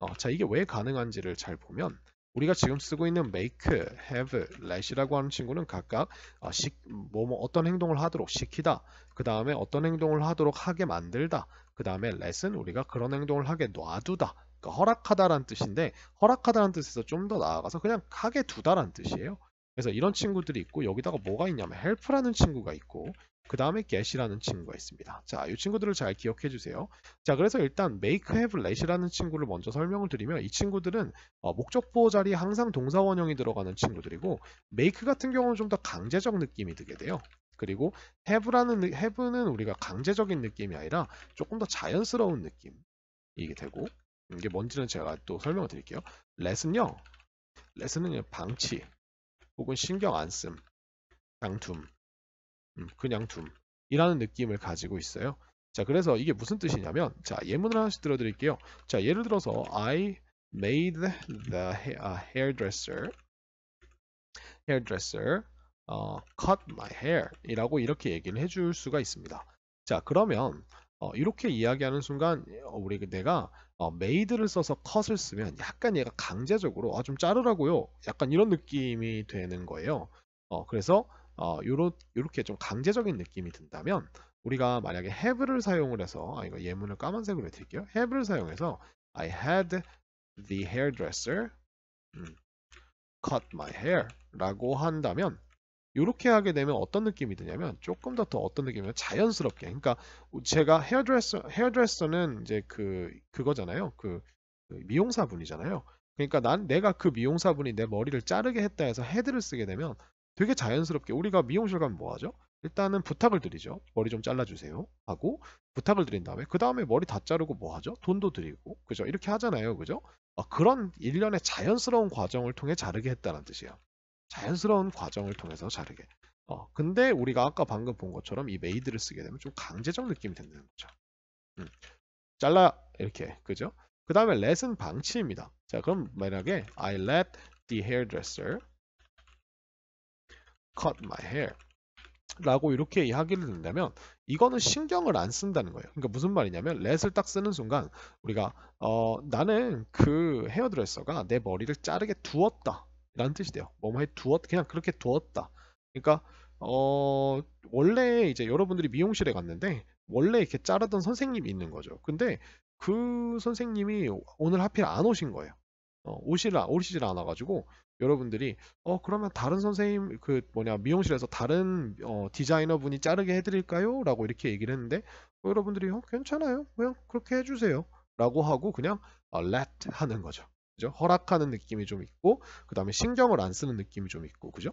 어, 자, 이게 왜 가능한지를 잘 보면 우리가 지금 쓰고 있는 make, have, let이라고 하는 친구는 각각 어, 시, 뭐, 뭐 어떤 행동을 하도록 시키다. 그 다음에 어떤 행동을 하도록 하게 만들다. 그 다음에 let은 우리가 그런 행동을 하게 놔두다. 그러니까 허락하다라는 뜻인데 허락하다라는 뜻에서 좀 더 나아가서 그냥 하게 두다라는 뜻이에요. 그래서 이런 친구들이 있고 여기다가 뭐가 있냐면 help라는 친구가 있고 그 다음에 get이라는 친구가 있습니다. 자, 이 친구들을 잘 기억해 주세요. 자, 그래서 일단 make, have, let이라는 친구를 먼저 설명을 드리면 이 친구들은 어, 목적 보호 자리에 항상 동사 원형이 들어가는 친구들이고 make 같은 경우는 좀 더 강제적 느낌이 들게 돼요. 그리고 have라는 느- have는 우리가 강제적인 느낌이 아니라 조금 더 자연스러운 느낌이게 되고 이게 뭔지는 제가 또 설명을 드릴게요. let은 그냥 방치 혹은 신경 안 씀, 음, 그냥 둠 이라는 느낌을 가지고 있어요. 자, 그래서 이게 무슨 뜻이냐면 자, 예문을 하나씩 들어드릴게요. 자, 예를 들어서 I made the ha- hairdresser hairdresser 어, cut my hair 이라고 이렇게 얘기를 해줄 수가 있습니다. 자, 그러면 어, 이렇게 이야기하는 순간 어, 우리 그 내가 어, made를 써서 cut을 쓰면 약간 얘가 강제적으로 아, 좀 자르라고요. 약간 이런 느낌이 되는 거예요. 어, 그래서 어, 요런, 요렇게 좀 강제적인 느낌이 든다면 우리가 만약에 have를 사용을 해서 아, 이거 예문을 까만색으로 해드릴게요. have를 사용해서 I had the hairdresser 음, cut my hair 라고 한다면 이렇게 하게 되면 어떤 느낌이 드냐면 조금 더 더 어떤 느낌이냐면 자연스럽게 그러니까 제가 헤어드레서 헤어드레서는 이제 그 그거잖아요 그, 그 미용사 분이잖아요 그러니까 난 내가 그 미용사 분이 내 머리를 자르게 했다 해서 had를 쓰게 되면 되게 자연스럽게 우리가 미용실 가면 뭐 하죠? 일단은 부탁을 드리죠 머리 좀 잘라주세요 하고 부탁을 드린 다음에 그 다음에 머리 다 자르고 뭐 하죠? 돈도 드리고 그죠? 이렇게 하잖아요 그죠? 어, 그런 일련의 자연스러운 과정을 통해 자르게 했다는 뜻이에요 자연스러운 과정을 통해서 자르게. 어, 근데 우리가 아까 방금 본 것처럼 이 made를 쓰게 되면 좀 강제적 느낌이 된다는 거죠. 음. 잘라 이렇게 그죠? 그 다음에 let은 방치입니다. 자, 그럼 만약에 I let the hairdresser cut my hair 라고 이렇게 이야기를 듣는다면 이거는 신경을 안 쓴다는 거예요. 그러니까 무슨 말이냐면 let을 딱 쓰는 순간 우리가 어, 나는 그 헤어드레서가 내 머리를 자르게 두었다 라는 뜻이 돼요. 뭐뭐 해 두었 그냥 그렇게 두었다. 그러니까 어 원래 이제 여러분들이 미용실에 갔는데 원래 이렇게 자르던 선생님이 있는 거죠. 근데 그 선생님이 오늘 하필 안 오신 거예요. 어, 오실, 오시질 않아 가지고 여러분들이 어 그러면 다른 선생님 그 뭐냐 미용실에서 다른 어, 디자이너 분이 자르게 해드릴까요? 라고 이렇게 얘기를 했는데 어, 여러분들이 어 괜찮아요 그냥 그렇게 해주세요 라고 하고 그냥 어, let 하는 거죠 그죠 허락하는 느낌이 좀 있고 그 다음에 신경을 안 쓰는 느낌이 좀 있고 그죠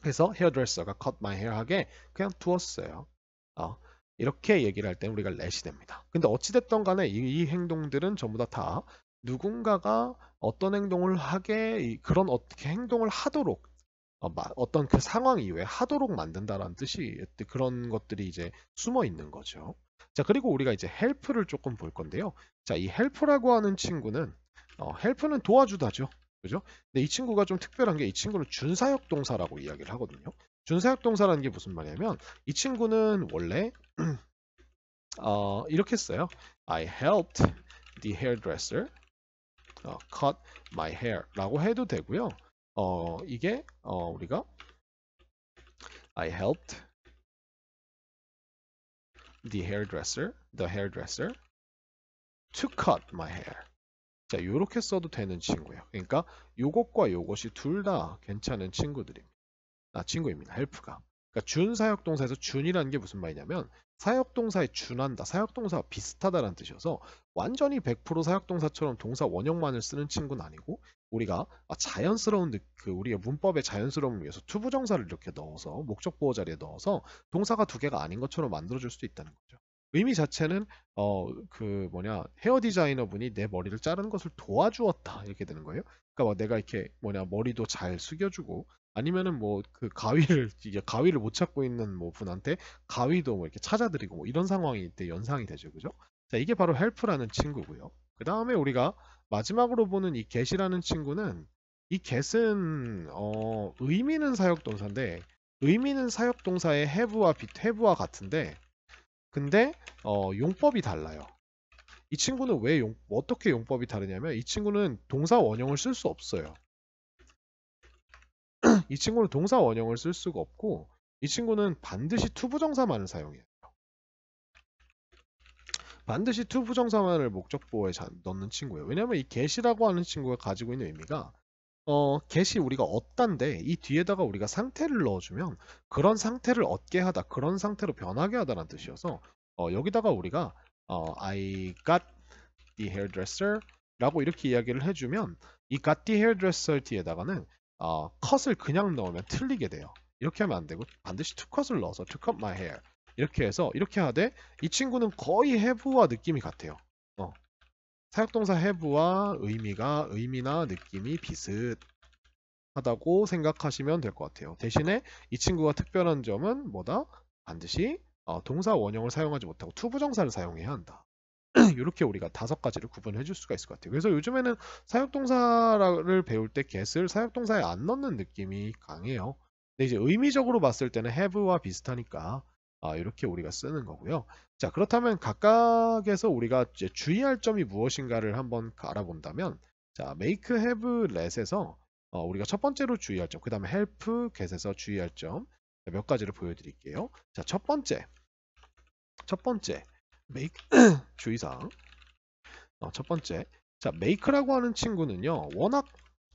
그래서 헤어드레서가 cut my hair 하게 그냥 두었어요 어, 이렇게 얘기를 할때 우리가 let이 됩니다 근데 어찌됐던 간에 이, 이 행동들은 전부 다 다 누군가가 어떤 행동을 하게 이- 그런 어떻게 행동을 하도록 어, 마- 어떤 그 상황 이외에 하도록 만든다라는 뜻이 그런 것들이 이제 숨어 있는 거죠. 자 그리고 우리가 이제 help를 조금 볼 건데요. 자이 help라고 하는 친구는 어, help는 도와주다죠. 그죠? 근데 이 친구가 좀 특별한 게 이 친구는 준사역 동사라고 이야기를 하거든요. 준사역 동사라는 게 무슨 말이냐면 이 친구는 원래 <clears throat> 어, 이렇게 써요. I helped the hairdresser 어, cut my hair 라고 해도 되고요. 어, 이게 어, 우리가 I helped the hairdresser, the hairdresser to cut my hair. 자, 요렇게 써도 되는 친구예요. 그러니까 요것과 요것이 둘 다 괜찮은 친구들입니다. 아, 친구입니다. help가. 그러니까 준 사역동사에서 준이라는 게 무슨 말이냐면 사역동사에 준한다, 사역동사와 비슷하다라는 뜻이어서 완전히 100% 사역동사처럼 동사 원형만을 쓰는 친구는 아니고 우리가 아, 자연스러운 느- 그 우리의 문법의 자연스러움을 위해서 to부정사를 이렇게 넣어서 목적 보어 자리에 넣어서 동사가 두 개가 아닌 것처럼 만들어줄 수도 있다는 거죠. 의미 자체는 어 그 뭐냐 헤어 디자이너 분이 내 머리를 자르는 것을 도와주었다 이렇게 되는 거예요. 그러니까 막 내가 이렇게 뭐냐 머리도 잘 숙여주고 아니면은 뭐 그 가위를 이게 가위를 못 찾고 있는 뭐 분한테 가위도 뭐 이렇게 찾아드리고 뭐 이런 상황이 때 연상이 되죠, 그죠? 자 이게 바로 help라는 친구고요. 그 다음에 우리가 마지막으로 보는 이 get이라는 친구는 이 get은 어 의미는 사역동사인데 의미는 사역동사의 have와 비 have와 같은데 근데 어 용법이 달라요. 이 친구는 왜 용, 어떻게 용법이 다르냐면 이 친구는 동사 원형을 쓸 수 없어요. <clears throat> 이 친구는 동사 원형을 쓸 수가 없고 이 친구는 반드시 to부정사만을 사용해요. 반드시 to부정사만을 목적보어에 자- 넣는 친구예요. 왜냐면 이 get이라고 하는 친구가 가지고 있는 의미가 어, get이 우리가 얻다인데 이 뒤에다가 우리가 상태를 넣어주면 그런 상태를 얻게 하다, 그런 상태로 변하게 하다라는 뜻이어서 어, 여기다가 우리가 어, I got the hairdresser 라고 이렇게 이야기를 해주면 이 got the hairdresser 뒤에다가는 어, cut을 그냥 넣으면 틀리게 돼요. 이렇게 하면 안 되고 반드시 to cut을 넣어서 to cut my hair 이렇게 해서 이렇게 하되 이 친구는 거의 have와 느낌이 같아요. 어. 사역동사 have와 의미가 의미나 느낌이 비슷하다고 생각하시면 될 것 같아요. 대신에 이 친구가 특별한 점은 뭐다? 반드시 어, 동사 원형을 사용하지 못하고 to부정사를 사용해야 한다. <clears throat> 이렇게 우리가 다섯 가지를 구분해 줄 수가 있을 것 같아요. 그래서 요즘에는 사역동사를 배울 때 get을 사역동사에 안 넣는 느낌이 강해요. 근데 이제 의미적으로 봤을 때는 have와 비슷하니까 아, 이렇게 우리가 쓰는 거고요. 자, 그렇다면 각각에서 우리가 주의할 점이 무엇인가를 한번 알아본다면 자, make, have, let에서 어, 우리가 첫 번째로 주의할 점, 그 다음에 help, get에서 주의할 점 몇 가지를 보여드릴게요. 자, 첫 번째, 첫 번째, make <clears throat> 주의사항. 어, 첫 번째, 자, make라고 하는 친구는요, 워낙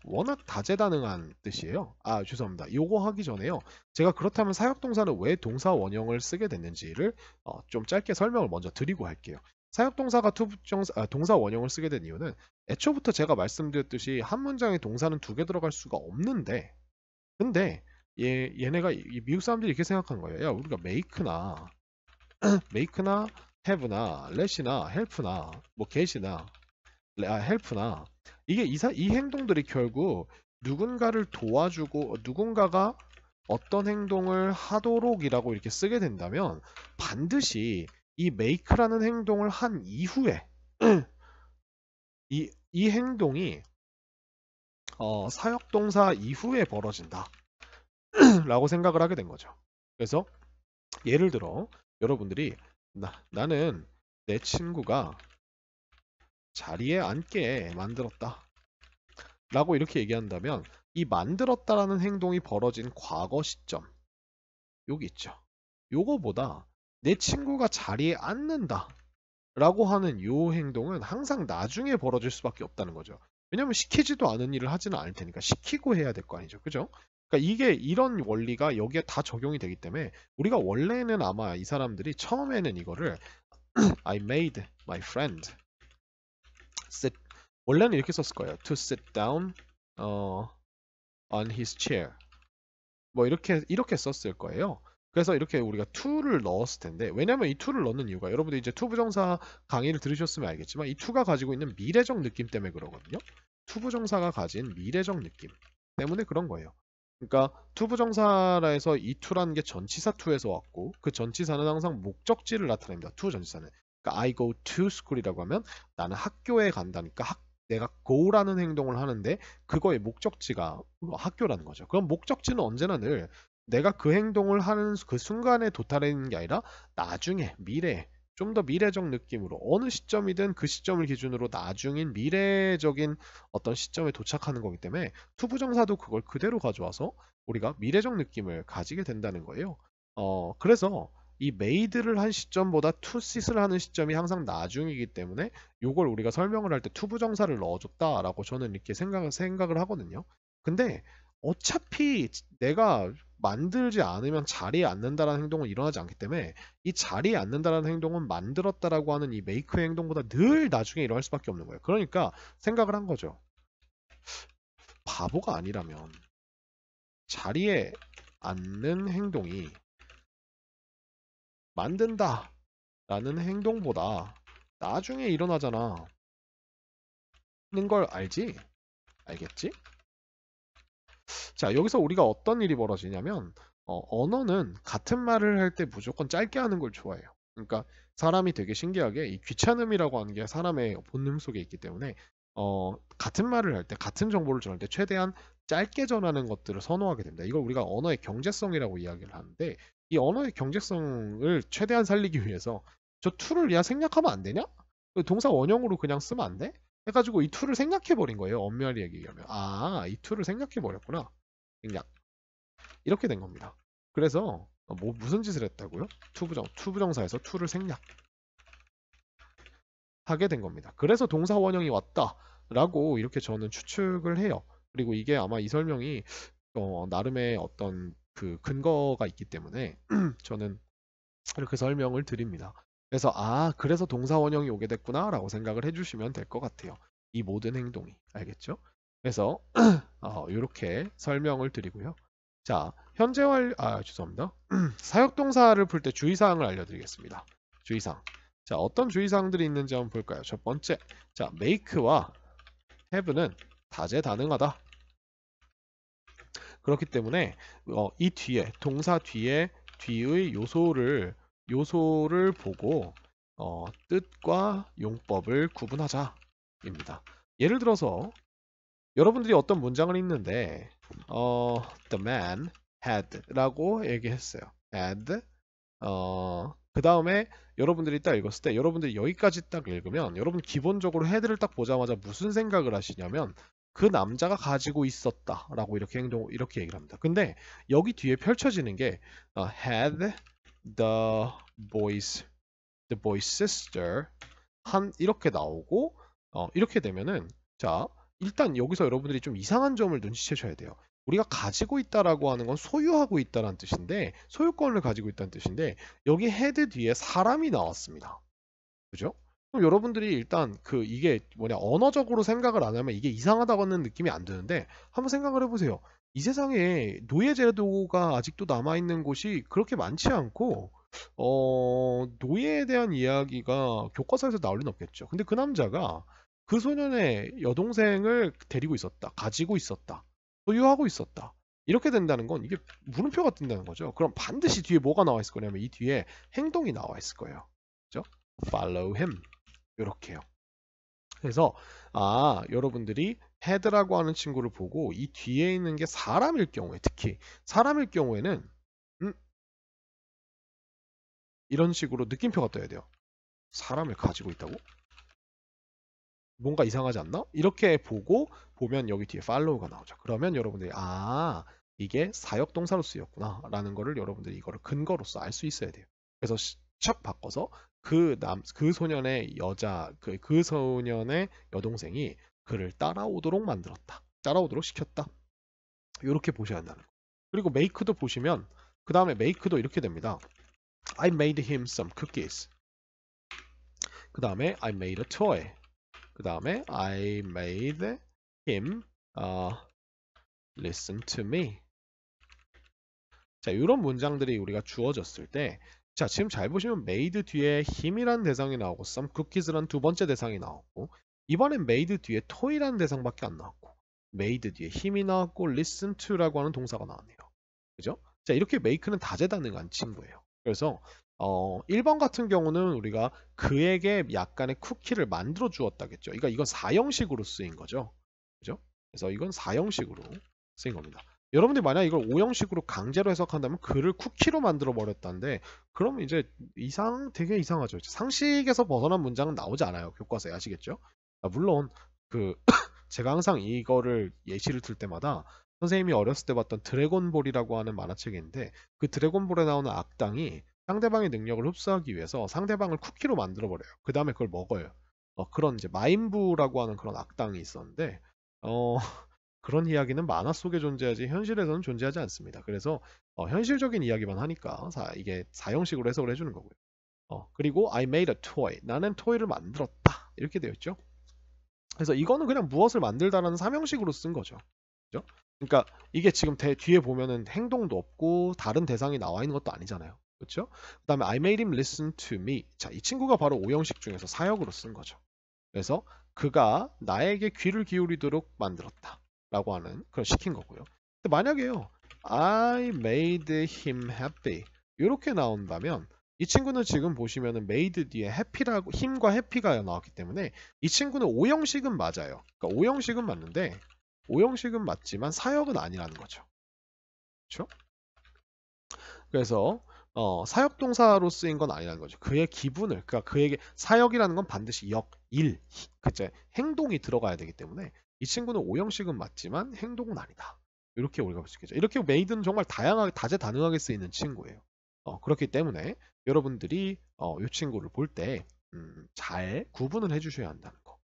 워낙 다재다능한 뜻이에요. 아, 죄송합니다. 요거 하기 전에요. 제가 그렇다면 사역동사는 왜 동사 원형을 쓰게 됐는지를 어, 좀 짧게 설명을 먼저 드리고 할게요. 사역동사가 to부정사, 아, 동사 원형을 쓰게 된 이유는 애초부터 제가 말씀드렸듯이 한 문장에 동사는 두 개 들어갈 수가 없는데 근데 얘, 얘네가 이 미국 사람들이 이렇게 생각한 거예요. 야, 우리가 make나 <clears throat> make나 have나 let이나 help나 뭐 get이나 아, help나 이게 이, 사, 이 행동들이 결국 누군가를 도와주고 누군가가 어떤 행동을 하도록이라고 이렇게 쓰게 된다면 반드시 이 make라는 행동을 한 이후에 <clears throat> 이, 이 행동이 어, 사역동사 이후에 벌어진다 <clears throat> 라고 생각을 하게 된 거죠. 그래서 예를 들어 여러분들이 나, 나는 내 친구가 자리에 앉게 만들었다. 라고 이렇게 얘기한다면 이 만들었다라는 행동이 벌어진 과거 시점 여기 있죠. 요거보다 내 친구가 자리에 앉는다 라고 하는 요 행동은 항상 나중에 벌어질 수밖에 없다는 거죠. 왜냐면 시키지도 않은 일을 하지는 않을 테니까 시키고 해야 될 거 아니죠. 그죠? 그러니까 이게 이런 원리가 여기에 다 적용이 되기 때문에 우리가 원래는 아마 이 사람들이 처음에는 이거를 <clears throat> I made my friend sit 원래는 이렇게 썼을 거예요. To sit down 어, on his chair 뭐 이렇게 이렇게 썼을 거예요. 그래서 이렇게 우리가 to를 넣었을 텐데 왜냐면 이 to를 넣는 이유가 여러분들 이제 to 부정사 강의를 들으셨으면 알겠지만 이 to가 가지고 있는 미래적 느낌 때문에 그러거든요. to 부정사가 가진 미래적 느낌 때문에 그런 거예요. 그러니까 to 부정사라 해서 이 to라는 게 전치사 to에서 왔고 그 전치사는 항상 목적지를 나타냅니다. to 전치사는. 그러니까 I go to school이라고 하면 나는 학교에 간다니까 학, 내가 go라는 행동을 하는데 그거의 목적지가 학교라는 거죠. 그럼 목적지는 언제나 늘 내가 그 행동을 하는 그 순간에 도달해 있는 게 아니라 나중에 미래 좀 더 미래적 느낌으로 어느 시점이든 그 시점을 기준으로 나중인 미래적인 어떤 시점에 도착하는 거기 때문에 to부정사도 그걸 그대로 가져와서 우리가 미래적 느낌을 가지게 된다는 거예요. 어, 그래서 이 made를 한 시점보다 to sit을 하는 시점이 항상 나중이기 때문에 이걸 우리가 설명을 할 때 to부정사를 넣어줬다라고 저는 이렇게 생각을, 생각을 하거든요. 근데 어차피 내가 만들지 않으면 자리에 앉는다라는 행동은 일어나지 않기 때문에 이 자리에 앉는다라는 행동은 만들었다라고 하는 이 make의 행동보다 늘 나중에 일어날 수밖에 없는 거예요. 그러니까 생각을 한 거죠. 바보가 아니라면 자리에 앉는 행동이 만든다 라는 행동보다 나중에 일어나잖아 는 걸 알지? 알겠지? 자, 여기서 우리가 어떤 일이 벌어지냐면 어, 언어는 같은 말을 할 때 무조건 짧게 하는 걸 좋아해요. 그러니까 사람이 되게 신기하게 이 귀찮음이라고 하는 게 사람의 본능 속에 있기 때문에 어, 같은 말을 할 때, 같은 정보를 전할 때 최대한 짧게 전하는 것들을 선호하게 됩니다. 이걸 우리가 언어의 경제성이라고 이야기를 하는데 이 언어의 경제성을 최대한 살리기 위해서 저 to를 야 생략하면 안 되냐? 그 동사 원형으로 그냥 쓰면 안 돼? 해가지고 이 to를 생략해 버린 거예요. 엄밀히 얘기하면 아, 이 to를 생략해 버렸구나. 생략 이렇게 된 겁니다. 그래서 뭐 무슨 짓을 했다고요? to부정 to부정사에서 to를 생략 하게 된 겁니다. 그래서 동사 원형이 왔다라고 이렇게 저는 추측을 해요. 그리고 이게 아마 이 설명이 어, 나름의 어떤 그 근거가 있기 때문에 <clears throat> 저는 이렇게 설명을 드립니다. 그래서 아 그래서 동사 원형이 오게 됐구나 라고 생각을 해주시면 될 것 같아요. 이 모든 행동이 알겠죠? 그래서 <clears throat> 어, 이렇게 설명을 드리고요. 자 현재 완아 죄송합니다. <clears throat> 사역동사를 풀 때 주의사항을 알려드리겠습니다. 주의사항. 자 어떤 주의사항들이 있는지 한번 볼까요? 첫 번째 자 make와 have는 다재다능하다. 그렇기 때문에 어, 이 뒤에 동사 뒤에 뒤의 요소를 요소를 보고 어, 뜻과 용법을 구분하자 입니다. 예를 들어서 여러분들이 어떤 문장을 읽는데 어, the man had라고 얘기했어요. had 어, 그 다음에 여러분들이 딱 읽었을 때 여러분들이 여기까지 딱 읽으면 여러분 기본적으로 헤드를 딱 보자마자 무슨 생각을 하시냐면 그 남자가 가지고 있었다라고 이렇게 행동 이렇게 얘기를 합니다. 근데 여기 뒤에 펼쳐지는 게 uh, had the boy's the boy's sister 한 이렇게 나오고 어, 이렇게 되면은 자 일단 여기서 여러분들이 좀 이상한 점을 눈치채셔야 돼요. 우리가 가지고 있다라고 하는 건 소유하고 있다는 뜻인데 소유권을 가지고 있다는 뜻인데 여기 had 뒤에 사람이 나왔습니다. 그죠? 여러분들이 일단 그 이게 뭐냐 언어적으로 생각을 안 하면 이게 이상하다고는 느낌이 안 드는데 한번 생각을 해보세요. 이 세상에 노예 제도가 아직도 남아 있는 곳이 그렇게 많지 않고 어 노예에 대한 이야기가 교과서에서 나올 리는 없겠죠. 근데 그 남자가 그 소년의 여동생을 데리고 있었다, 가지고 있었다, 소유하고 있었다. 이렇게 된다는 건 이게 물음표가 뜬다는 거죠. 그럼 반드시 뒤에 뭐가 나와 있을 거냐면 이 뒤에 행동이 나와 있을 거예요. 그죠? Follow him. 이렇게요. 그래서 아 여러분들이 헤드라고 하는 친구를 보고 이 뒤에 있는 게 사람일 경우에 특히 사람일 경우에는 음, 이런 식으로 느낌표가 떠야 돼요. 사람을 가지고 있다고? 뭔가 이상하지 않나? 이렇게 보고 보면 여기 뒤에 follow가 나오죠. 그러면 여러분들이 아 이게 사역 동사로 쓰였구나 라는 거를 여러분들이 이거를 근거로서 알 수 있어야 돼요. 그래서 척 바꿔서 그 남, 그 소년의 여자, 그, 그 소년의 여동생이 그를 따라오도록 만들었다. 따라오도록 시켰다. 이렇게 보셔야 한다는 거. 그리고 make도 보시면 그 다음에 make도 이렇게 됩니다. I made him some cookies. 그 다음에 I made a toy. 그 다음에 I made him uh, listen to me. 자, 이런 문장들이 우리가 주어졌을 때, 자, 지금 잘 보시면 made 뒤에 him이란 대상이 나오고 cookies란 두 번째 대상이 나왔고, 이번엔 made 뒤에 toy란 대상밖에 안 나왔고, made 뒤에 힘이 나왔고, listen to라고 하는 동사가 나왔네요. 그죠? 자, 이렇게 make는 다재다능한 친구예요. 그래서 어, 1번 같은 경우는 우리가 그에게 약간의 쿠키를 만들어 주었다겠죠. 그러니까 이건 사형식으로 쓰인 거죠. 그죠? 그래서 이건 사형식으로 쓰인 겁니다. 여러분들이 만약 이걸 오형식으로 강제로 해석한다면 그를 쿠키로 만들어 버렸다는데 그러면 이제 이상 되게 이상하죠. 상식에서 벗어난 문장은 나오지 않아요. 교과서에 아시겠죠? 아, 물론 그 <coughs> 제가 항상 이거를 예시를 들 때마다 선생님이 어렸을 때 봤던 드래곤볼이라고 하는 만화책인데 그 드래곤볼에 나오는 악당이 상대방의 능력을 흡수하기 위해서 상대방을 쿠키로 만들어 버려요. 그 다음에 그걸 먹어요. 어, 그런 이제 마인부라고 하는 그런 악당이 있었는데 어, 그런 이야기는 만화 속에 존재하지 현실에서는 존재하지 않습니다. 그래서 어, 현실적인 이야기만 하니까 사, 이게 사형식으로 해석을 해주는 거고요. 어, 그리고 I made a toy. 나는 토이를 만들었다. 이렇게 되어 있죠. 그래서 이거는 그냥 무엇을 만들다라는 삼형식으로 쓴 거죠. 그죠? 그러니까 이게 지금 대, 뒤에 보면은 행동도 없고 다른 대상이 나와 있는 것도 아니잖아요. 그렇죠? 그 다음에 I made him listen to me. 자, 이 친구가 바로 오형식 중에서 사역으로 쓴 거죠. 그래서 그가 나에게 귀를 기울이도록 만들었다. 라고 하는 그런 시킨 거고요. 근데 만약에요. I made him happy. 이렇게 나온다면 이 친구는 지금 보시면은 made 뒤에 happy라고 힘과 happy가 나왔기 때문에 이 친구는 오형식은 맞아요. 그러니까 오형식은 맞는데 오형식은 맞지만 사역은 아니라는 거죠. 그렇죠? 그래서 어, 사역 동사로 쓰인 건 아니라는 거죠. 그의 기분을, 그러니까 그에게 사역이라는 건 반드시 역, 일, 그제 행동이 들어가야 되기 때문에 이 친구는 오형식은 맞지만 행동은 아니다. 이렇게 볼 수 있겠죠. 이렇게 made는 정말 다양하게 다재다능하게 쓰이는 친구예요. 어, 그렇기 때문에 여러분들이 어, 이 친구를 볼 때 잘 음, 구분을 해주셔야 한다는 거.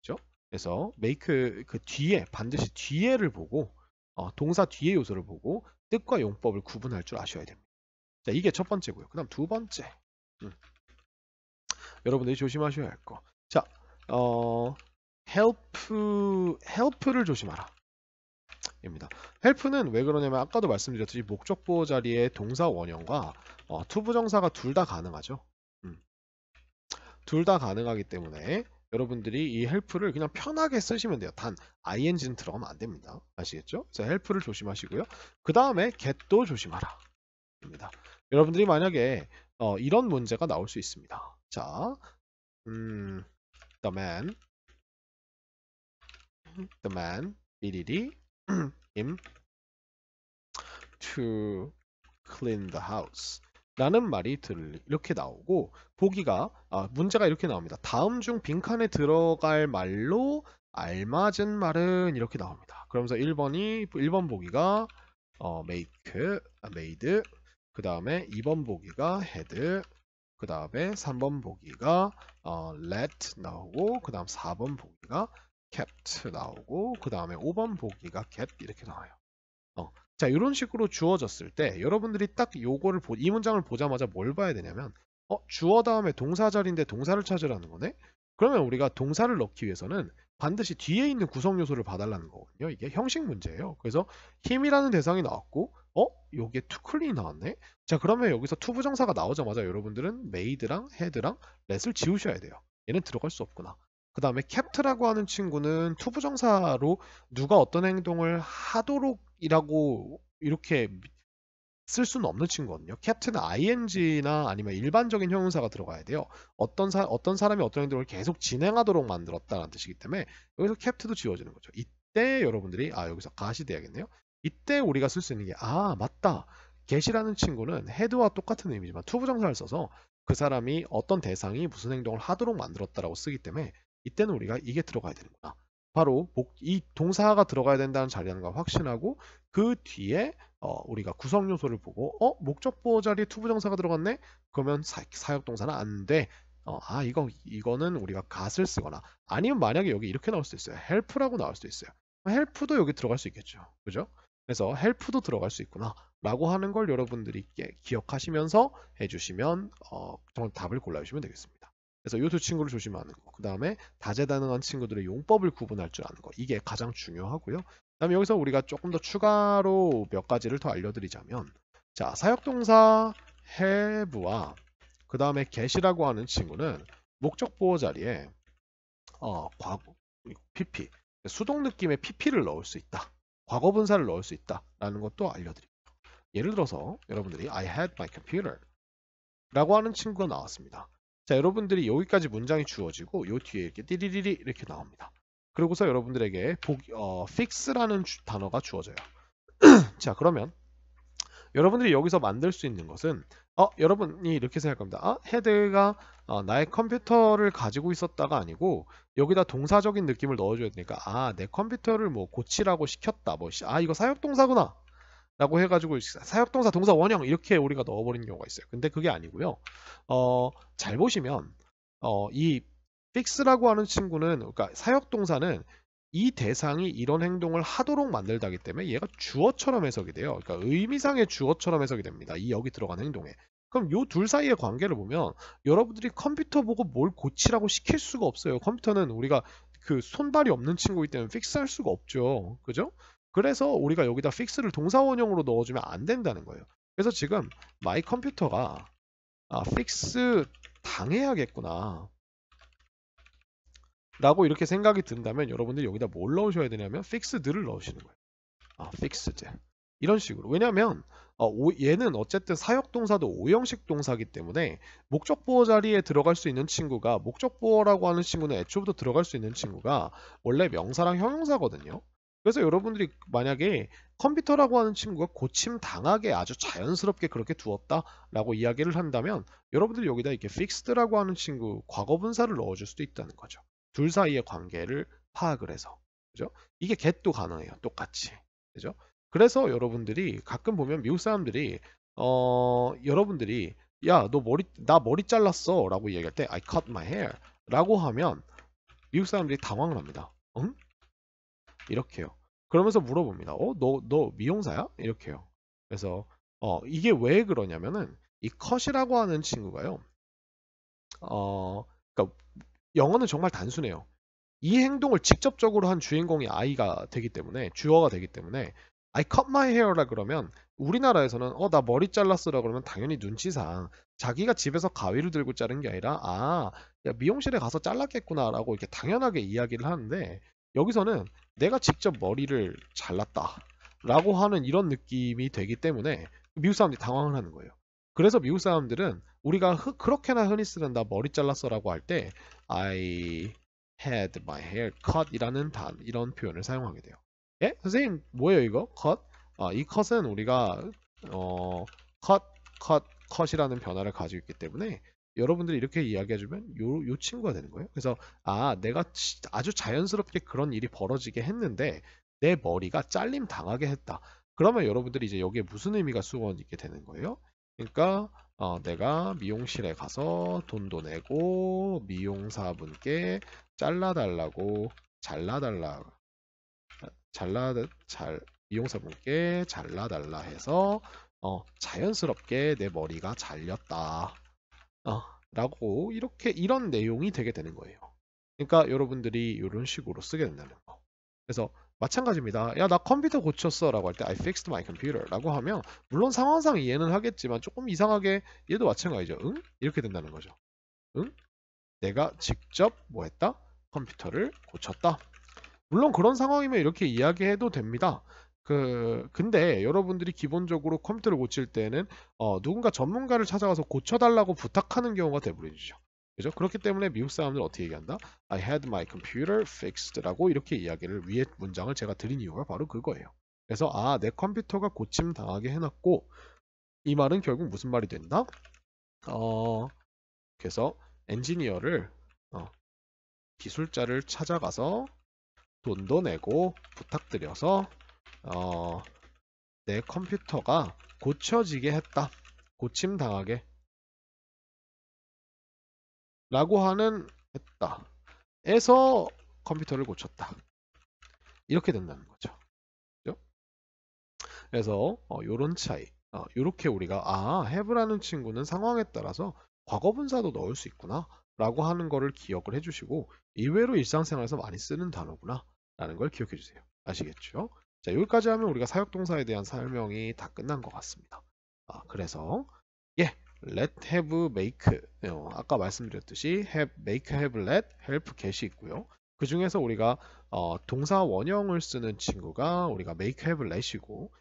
그죠? 그래서 make 그 뒤에 반드시 뒤에를 보고 어, 동사 뒤에 요소를 보고 뜻과 용법을 구분할 줄 아셔야 됩니다. 자, 이게 첫 번째고요. 그 다음 두 번째. 음. 여러분들이 조심하셔야 할 거. 자, 어, help, help를 조심하라. 입니다. help는 왜 그러냐면 아까도 말씀드렸듯이 목적보 자리에 동사 원형과 어, 투부정사가 둘 다 가능하죠. 음. 둘다 가능하기 때문에 여러분들이 이 help를 그냥 편하게 쓰시면 돼요. 단 ing는 들어가면 안 됩니다. 아시겠죠? 자, help를 조심하시고요. 그 다음에 get도 조심하라. 입니다. 여러분들이 만약에 어, 이런 문제가 나올 수 있습니다. 자, 음, the man, man, 일일이 him to clean the house. 라는 말이 들 이렇게 나오고 보기가 아, 문제가 이렇게 나옵니다. 다음 중 빈칸에 들어갈 말로 알맞은 말은 이렇게 나옵니다. 그러면서 1번이 1번 보기가 어, make, made, 그 다음에 2번 보기가 head, 그 다음에 3번 보기가 어, let 나오고 그 다음 4번 보기가 kept 나오고 그 다음에 5번 보기가 get 이렇게 나와요. 어, 자 이런 식으로 주어졌을 때 여러분들이 딱 요거를 보, 이 문장을 보자마자 뭘 봐야 되냐면 어, 주어 다음에 동사 자리인데 동사를 찾으라는 거네? 그러면 우리가 동사를 넣기 위해서는 반드시 뒤에 있는 구성 요소를 봐달라는 거거든요. 이게 형식 문제예요. 그래서 힘이라는 대상이 나왔고 어? 여기에 to clean이 나왔네? 자 그러면 여기서 투부정사가 나오자마자 여러분들은 made랑 had랑 let을 지우셔야 돼요. 얘는 들어갈 수 없구나. 그 다음에 kept라고 하는 친구는 투부정사로 누가 어떤 행동을 하도록이라고 이렇게 쓸 수는 없는 친구거든요. kept는 ing나 아니면 일반적인 형용사가 들어가야 돼요. 어떤 사 어떤 사람이 어떤 행동을 계속 진행하도록 만들었다는 뜻이기 때문에 여기서 kept도 지워지는 거죠. 이때 여러분들이 아 여기서 got이 돼야겠네요. 이때 우리가 쓸 수 있는 게 아 맞다. get이라는 친구는 had와 똑같은 의미지만 투부정사를 써서 그 사람이 어떤 대상이 무슨 행동을 하도록 만들었다라고 쓰기 때문에 이때는 우리가 이게 들어가야 되는구나. 바로 이 동사가 들어가야 된다는 자리라는 걸 확신하고 그 뒤에 어, 우리가 구성 요소를 보고 어 목적보 자리에 투부정사가 들어갔네? 그러면 사, 역동사는 안 돼. 어, 아 이거 이거는 우리가 gat을 쓰거나 아니면 만약에 여기 이렇게 나올 수도 있어요. help라고 나올 수도 있어요. help도 여기 들어갈 수 있겠죠. 그죠? 그래서 help도 들어갈 수 있구나 라고 하는 걸 여러분들이 기억하시면서 해주시면 어, 정말 답을 골라주시면 되겠습니다. 그래서 이두 친구를 조심하는 거. 그 다음에 다재다능한 친구들의 용법을 구분할 줄 아는 거. 이게 가장 중요하고요. 그 다음에 여기서 우리가 조금 더 추가로 몇 가지를 더 알려드리자면 자 사역동사 have와 그 다음에 get이라고 하는 친구는 목적 보호 자리에 어, 과거 pp 수동 느낌의 pp를 넣을 수 있다. 과거 분사를 넣을 수 있다 라는 것도 알려드립니다. 예를 들어서 여러분들이 I had my computer 라고 하는 친구가 나왔습니다. 자, 여러분들이 여기까지 문장이 주어지고 요 뒤에 이렇게 띠리리리 이렇게 나옵니다. 그러고서 여러분들에게 복, 어, fix라는 주- 단어가 주어져요. <clears throat> 자, 그러면 여러분들이 여기서 만들 수 있는 것은 어, 여러분이 이렇게 생각할 겁니다. 아, 헤드가 어, 나의 컴퓨터를 가지고 있었다가 아니고 여기다 동사적인 느낌을 넣어줘야 되니까 아, 내 컴퓨터를 뭐 고치라고 시켰다. 뭐, 시- 아, 이거 사역동사구나. 라고 해가지고 사역동사 동사 원형 이렇게 우리가 넣어버리는 경우가 있어요. 근데 그게 아니고요. 어, 잘 보시면 어, 이 fix라고 하는 친구는 그러니까 사역동사는 이 대상이 이런 행동을 하도록 만들다기 때문에 얘가 주어처럼 해석이 돼요. 그러니까 의미상의 주어처럼 해석이 됩니다. 이 여기 들어간 행동에. 그럼 요 둘 사이의 관계를 보면 여러분들이 컴퓨터 보고 뭘 고치라고 시킬 수가 없어요. 컴퓨터는 우리가 그 손발이 없는 친구이기 때문에 fix할 수가 없죠. 그죠? 그래서 우리가 여기다 fix를 동사 원형으로 넣어주면 안 된다는 거예요. 그래서 지금 my computer가 아, fix 당해야겠구나. 라고 이렇게 생각이 든다면 여러분들이 여기다 뭘 넣으셔야 되냐면 fixed를 넣으시는 거예요. 아, fixed. 이런 식으로. 왜냐면 어, 오- 얘는 어쨌든 사역동사도 오형식 동사기 때문에 목적 보호 자리에 들어갈 수 있는 친구가 목적 보호라고 하는 친구는 애초부터 들어갈 수 있는 친구가 원래 명사랑 형용사거든요. 그래서 여러분들이 만약에 컴퓨터라고 하는 친구가 고침 당하게 아주 자연스럽게 그렇게 두었다라고 이야기를 한다면 여러분들이 여기다 이렇게 fixed라고 하는 친구 과거 분사를 넣어줄 수도 있다는 거죠. 둘 사이의 관계를 파악을 해서 그죠? 이게 get도 가능해요. 똑같이 그죠? 그래서 여러분들이 가끔 보면 미국 사람들이 어 여러분들이 야 너 머리 나 머리 잘랐어라고 얘기할 때 I cut my hair라고 하면 미국 사람들이 당황을 합니다. 응? 이렇게요. 그러면서 물어봅니다. 어, 너, 너 미용사야? 이렇게요. 그래서, 어, 이게 왜 그러냐면은, 이 컷이라고 하는 친구가요. 어, 그러니까 영어는 정말 단순해요. 이 행동을 직접적으로 한 주인공이 I가 되기 때문에, 주어가 되기 때문에, I cut my hair라 그러면, 우리나라에서는, 어, 나 머리 잘랐어라 그러면 당연히 눈치상, 자기가 집에서 가위를 들고 자른 게 아니라, 아, 야, 미용실에 가서 잘랐겠구나라고 이렇게 당연하게 이야기를 하는데, 여기서는 내가 직접 머리를 잘랐다 라고 하는 이런 느낌이 되기 때문에 미국 사람들이 당황을 하는 거예요. 그래서 미국 사람들은 우리가 흐- 그렇게나 흔히 쓰는 나 머리 잘랐어 라고 할 때 I had my hair cut 이라는 단 이런 표현을 사용하게 돼요. 예? 선생님 뭐예요 이거? cut? 아, 이 cut은 우리가 어, cut, cut, cut이라는 변화를 가지고 있기 때문에 여러분들이 이렇게 이야기해주면 요, 요 친구가 되는 거예요. 그래서 아 내가 치- 아주 자연스럽게 그런 일이 벌어지게 했는데 내 머리가 잘림 당하게 했다. 그러면 여러분들이 이제 여기에 무슨 의미가 수반있게 되는 거예요? 그러니까 어, 내가 미용실에 가서 돈도 내고 미용사분께 잘라달라고 잘라달라 잘라 잘 미용사분께 잘라달라 해서 어, 자연스럽게 내 머리가 잘렸다. 어, 라고 이렇게 이런 내용이 되게 되는 거예요. 그러니까 여러분들이 이런 식으로 쓰게 된다는 거. 그래서 마찬가지입니다. 야, 나 컴퓨터 고쳤어 라고 할 때 I fixed my computer 라고 하면 물론 상황상 이해는 하겠지만 조금 이상하게 얘도 마찬가지죠. 응? 이렇게 된다는 거죠. 응? 내가 직접 뭐 했다? 컴퓨터를 고쳤다. 물론 그런 상황이면 이렇게 이야기해도 됩니다. 그 근데 여러분들이 기본적으로 컴퓨터를 고칠 때는 어, 누군가 전문가를 찾아가서 고쳐달라고 부탁하는 경우가 대부분이죠. 그죠? 그렇기 때문에 미국 사람들은 어떻게 얘기한다? I had my computer fixed라고 이렇게 이야기를 위에 문장을 제가 드린 이유가 바로 그거예요. 그래서 아, 내 컴퓨터가 고침 당하게 해놨고 이 말은 결국 무슨 말이 된다? 어, 그래서 엔지니어를 어, 기술자를 찾아가서 돈도 내고 부탁드려서 어, 내 컴퓨터가 고쳐지게 했다. 고침 당하게. 라고 하는 했다. 에서 컴퓨터를 고쳤다. 이렇게 된다는 거죠. 그죠? 그래서 어, 요런 차이. 어, 이렇게 우리가 아 have라는 친구는 상황에 따라서 과거 분사도 넣을 수 있구나. 라고 하는 거를 기억을 해주시고 의외로 일상생활에서 많이 쓰는 단어구나. 라는 걸 기억해 주세요. 아시겠죠? 자 여기까지 하면 우리가 사역동사에 대한 설명이 다 끝난 것 같습니다 아, 그래서 예 let have make 어, 아까 말씀드렸듯이 have make have let help get이 있고요 그 중에서 우리가 어, 동사 원형을 쓰는 친구가 우리가 make have let이고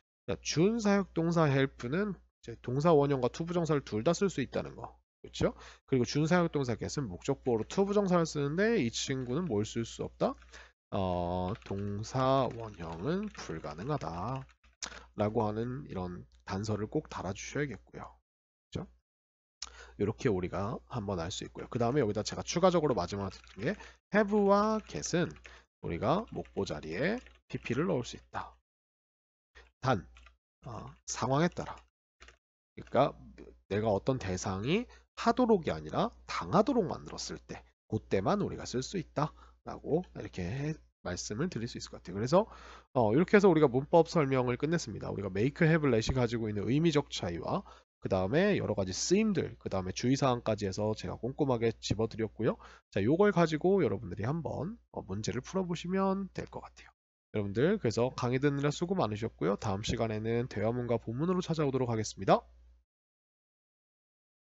준 사역동사 help는 동사 원형과 투부정사를 둘 다 쓸 수 있다는 거 그렇죠? 그리고 준 사역동사 get은 목적보어로 투부정사를 쓰는데 이 친구는 뭘 쓸 수 없다? 어, 동사 원형은 불가능하다 라고 하는 이런 단서를 꼭 달아주셔야겠고요. 그죠? 이렇게 우리가 한번 알 수 있고요. 그 다음에 여기다 제가 추가적으로 마지막에 드린 게 have와 get은 우리가 목보 자리에 pp를 넣을 수 있다. 단 어, 상황에 따라 그러니까 내가 어떤 대상이 하도록이 아니라 당하도록 만들었을 때 그때만 우리가 쓸 수 있다 라고 이렇게 해, 말씀을 드릴 수 있을 것 같아요. 그래서 어, 이렇게 해서 우리가 문법 설명을 끝냈습니다. 우리가 make, have, let이 가지고 있는 의미적 차이와 그 다음에 여러 가지 쓰임들, 그 다음에 주의사항까지 해서 제가 꼼꼼하게 집어드렸고요. 자, 요걸 가지고 여러분들이 한번 어, 문제를 풀어보시면 될 것 같아요. 여러분들 그래서 강의 듣느라 수고 많으셨고요. 다음 시간에는 대화문과 본문으로 찾아오도록 하겠습니다.